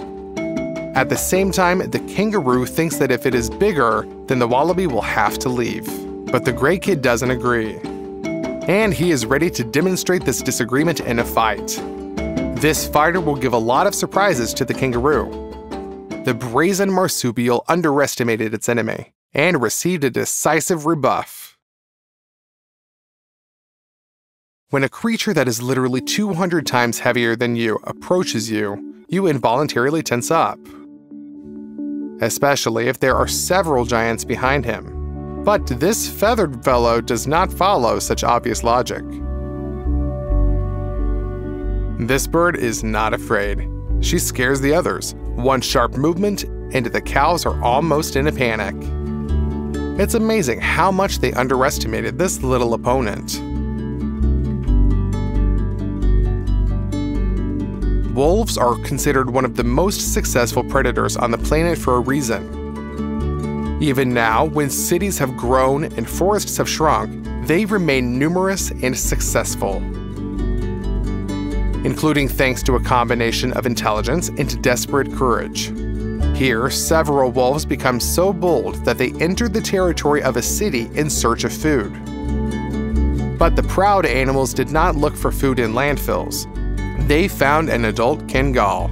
[SPEAKER 1] At the same time, the kangaroo thinks that if it is bigger, then the wallaby will have to leave. But the gray kid doesn't agree. And he is ready to demonstrate this disagreement in a fight. This fighter will give a lot of surprises to the kangaroo. The brazen marsupial underestimated its enemy and received a decisive rebuff. When a creature that is literally 200 times heavier than you approaches you, you involuntarily tense up. Especially if there are several giants behind him. But this feathered fellow does not follow such obvious logic. This bird is not afraid. She scares the others. One sharp movement, and the cows are almost in a panic. It's amazing how much they underestimated this little opponent. Wolves are considered one of the most successful predators on the planet for a reason. Even now, when cities have grown and forests have shrunk, they remain numerous and successful. Including thanks to a combination of intelligence and desperate courage. Here, several wolves become so bold that they enter the territory of a city in search of food. But the proud animals did not look for food in landfills they found an adult Kangal.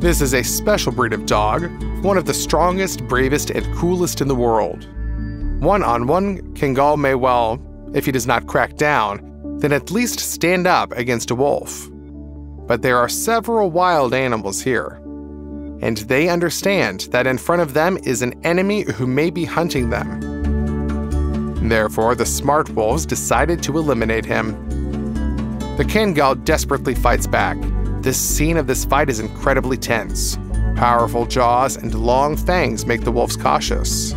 [SPEAKER 1] This is a special breed of dog, one of the strongest, bravest, and coolest in the world. One on one, Kangal may well, if he does not crack down, then at least stand up against a wolf. But there are several wild animals here, and they understand that in front of them is an enemy who may be hunting them. Therefore, the smart wolves decided to eliminate him the Kangal desperately fights back. This scene of this fight is incredibly tense. Powerful jaws and long fangs make the wolves cautious.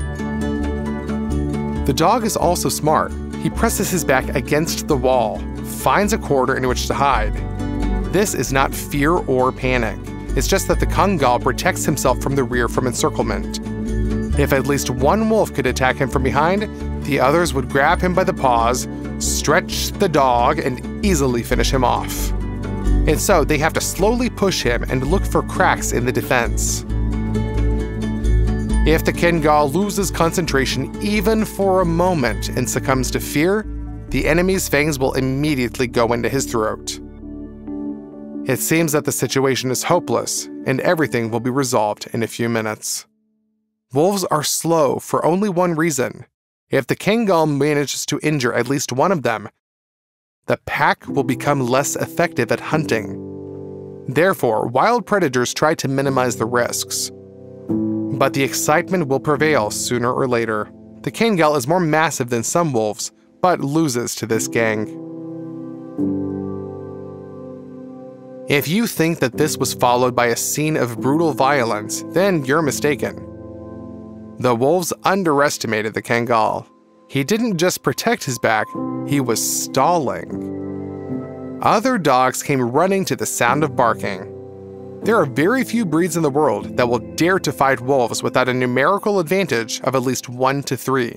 [SPEAKER 1] The dog is also smart. He presses his back against the wall, finds a corner in which to hide. This is not fear or panic. It's just that the Kangal protects himself from the rear from encirclement. If at least one wolf could attack him from behind, the others would grab him by the paws, stretch the dog, and easily finish him off. And so they have to slowly push him and look for cracks in the defense. If the Kangal loses concentration even for a moment and succumbs to fear, the enemy's fangs will immediately go into his throat. It seems that the situation is hopeless, and everything will be resolved in a few minutes. Wolves are slow for only one reason If the Kangal manages to injure at least one of them, the pack will become less effective at hunting. Therefore, wild predators try to minimize the risks. But the excitement will prevail sooner or later. The Kangal is more massive than some wolves, but loses to this gang. If you think that this was followed by a scene of brutal violence, then you're mistaken. The wolves underestimated the Kangal. He didn't just protect his back, he was stalling. Other dogs came running to the sound of barking. There are very few breeds in the world that will dare to fight wolves without a numerical advantage of at least 1 to 3.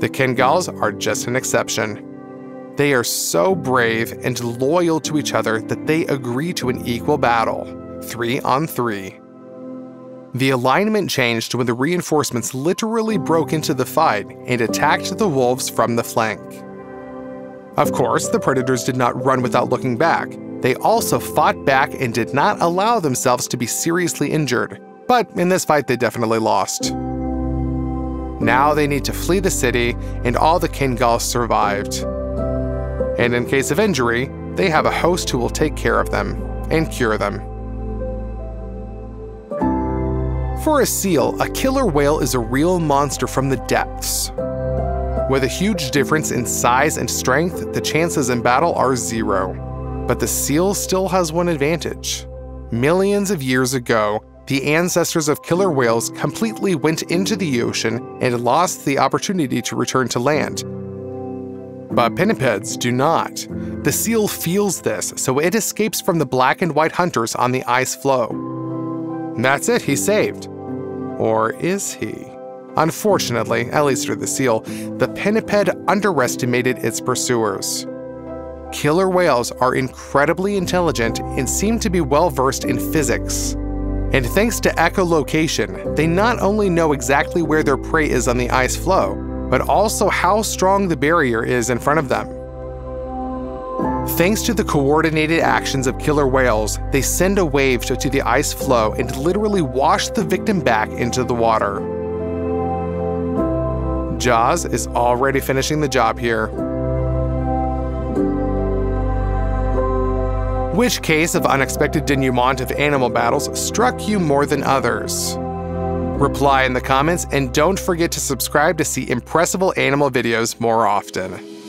[SPEAKER 1] The Kangals are just an exception. They are so brave and loyal to each other that they agree to an equal battle, 3 on 3. The alignment changed when the reinforcements literally broke into the fight and attacked the wolves from the flank. Of course, the predators did not run without looking back. They also fought back and did not allow themselves to be seriously injured. But in this fight, they definitely lost. Now they need to flee the city, and all the Kangals survived. And in case of injury, they have a host who will take care of them and cure them. For a seal, a killer whale is a real monster from the depths. With a huge difference in size and strength, the chances in battle are zero. But the seal still has one advantage. Millions of years ago, the ancestors of killer whales completely went into the ocean and lost the opportunity to return to land. But pinnipeds do not. The seal feels this, so it escapes from the black and white hunters on the ice floe. That's it, he's saved. Or is he? Unfortunately, at least for the seal, the pinniped underestimated its pursuers. Killer whales are incredibly intelligent and seem to be well versed in physics. And thanks to echolocation, they not only know exactly where their prey is on the ice floe, but also how strong the barrier is in front of them. Thanks to the coordinated actions of killer whales, they send a wave to the ice floe and literally wash the victim back into the water. Jaws is already finishing the job here. Which case of unexpected denouement of animal battles struck you more than others? Reply in the comments and don't forget to subscribe to see impressive animal videos more often.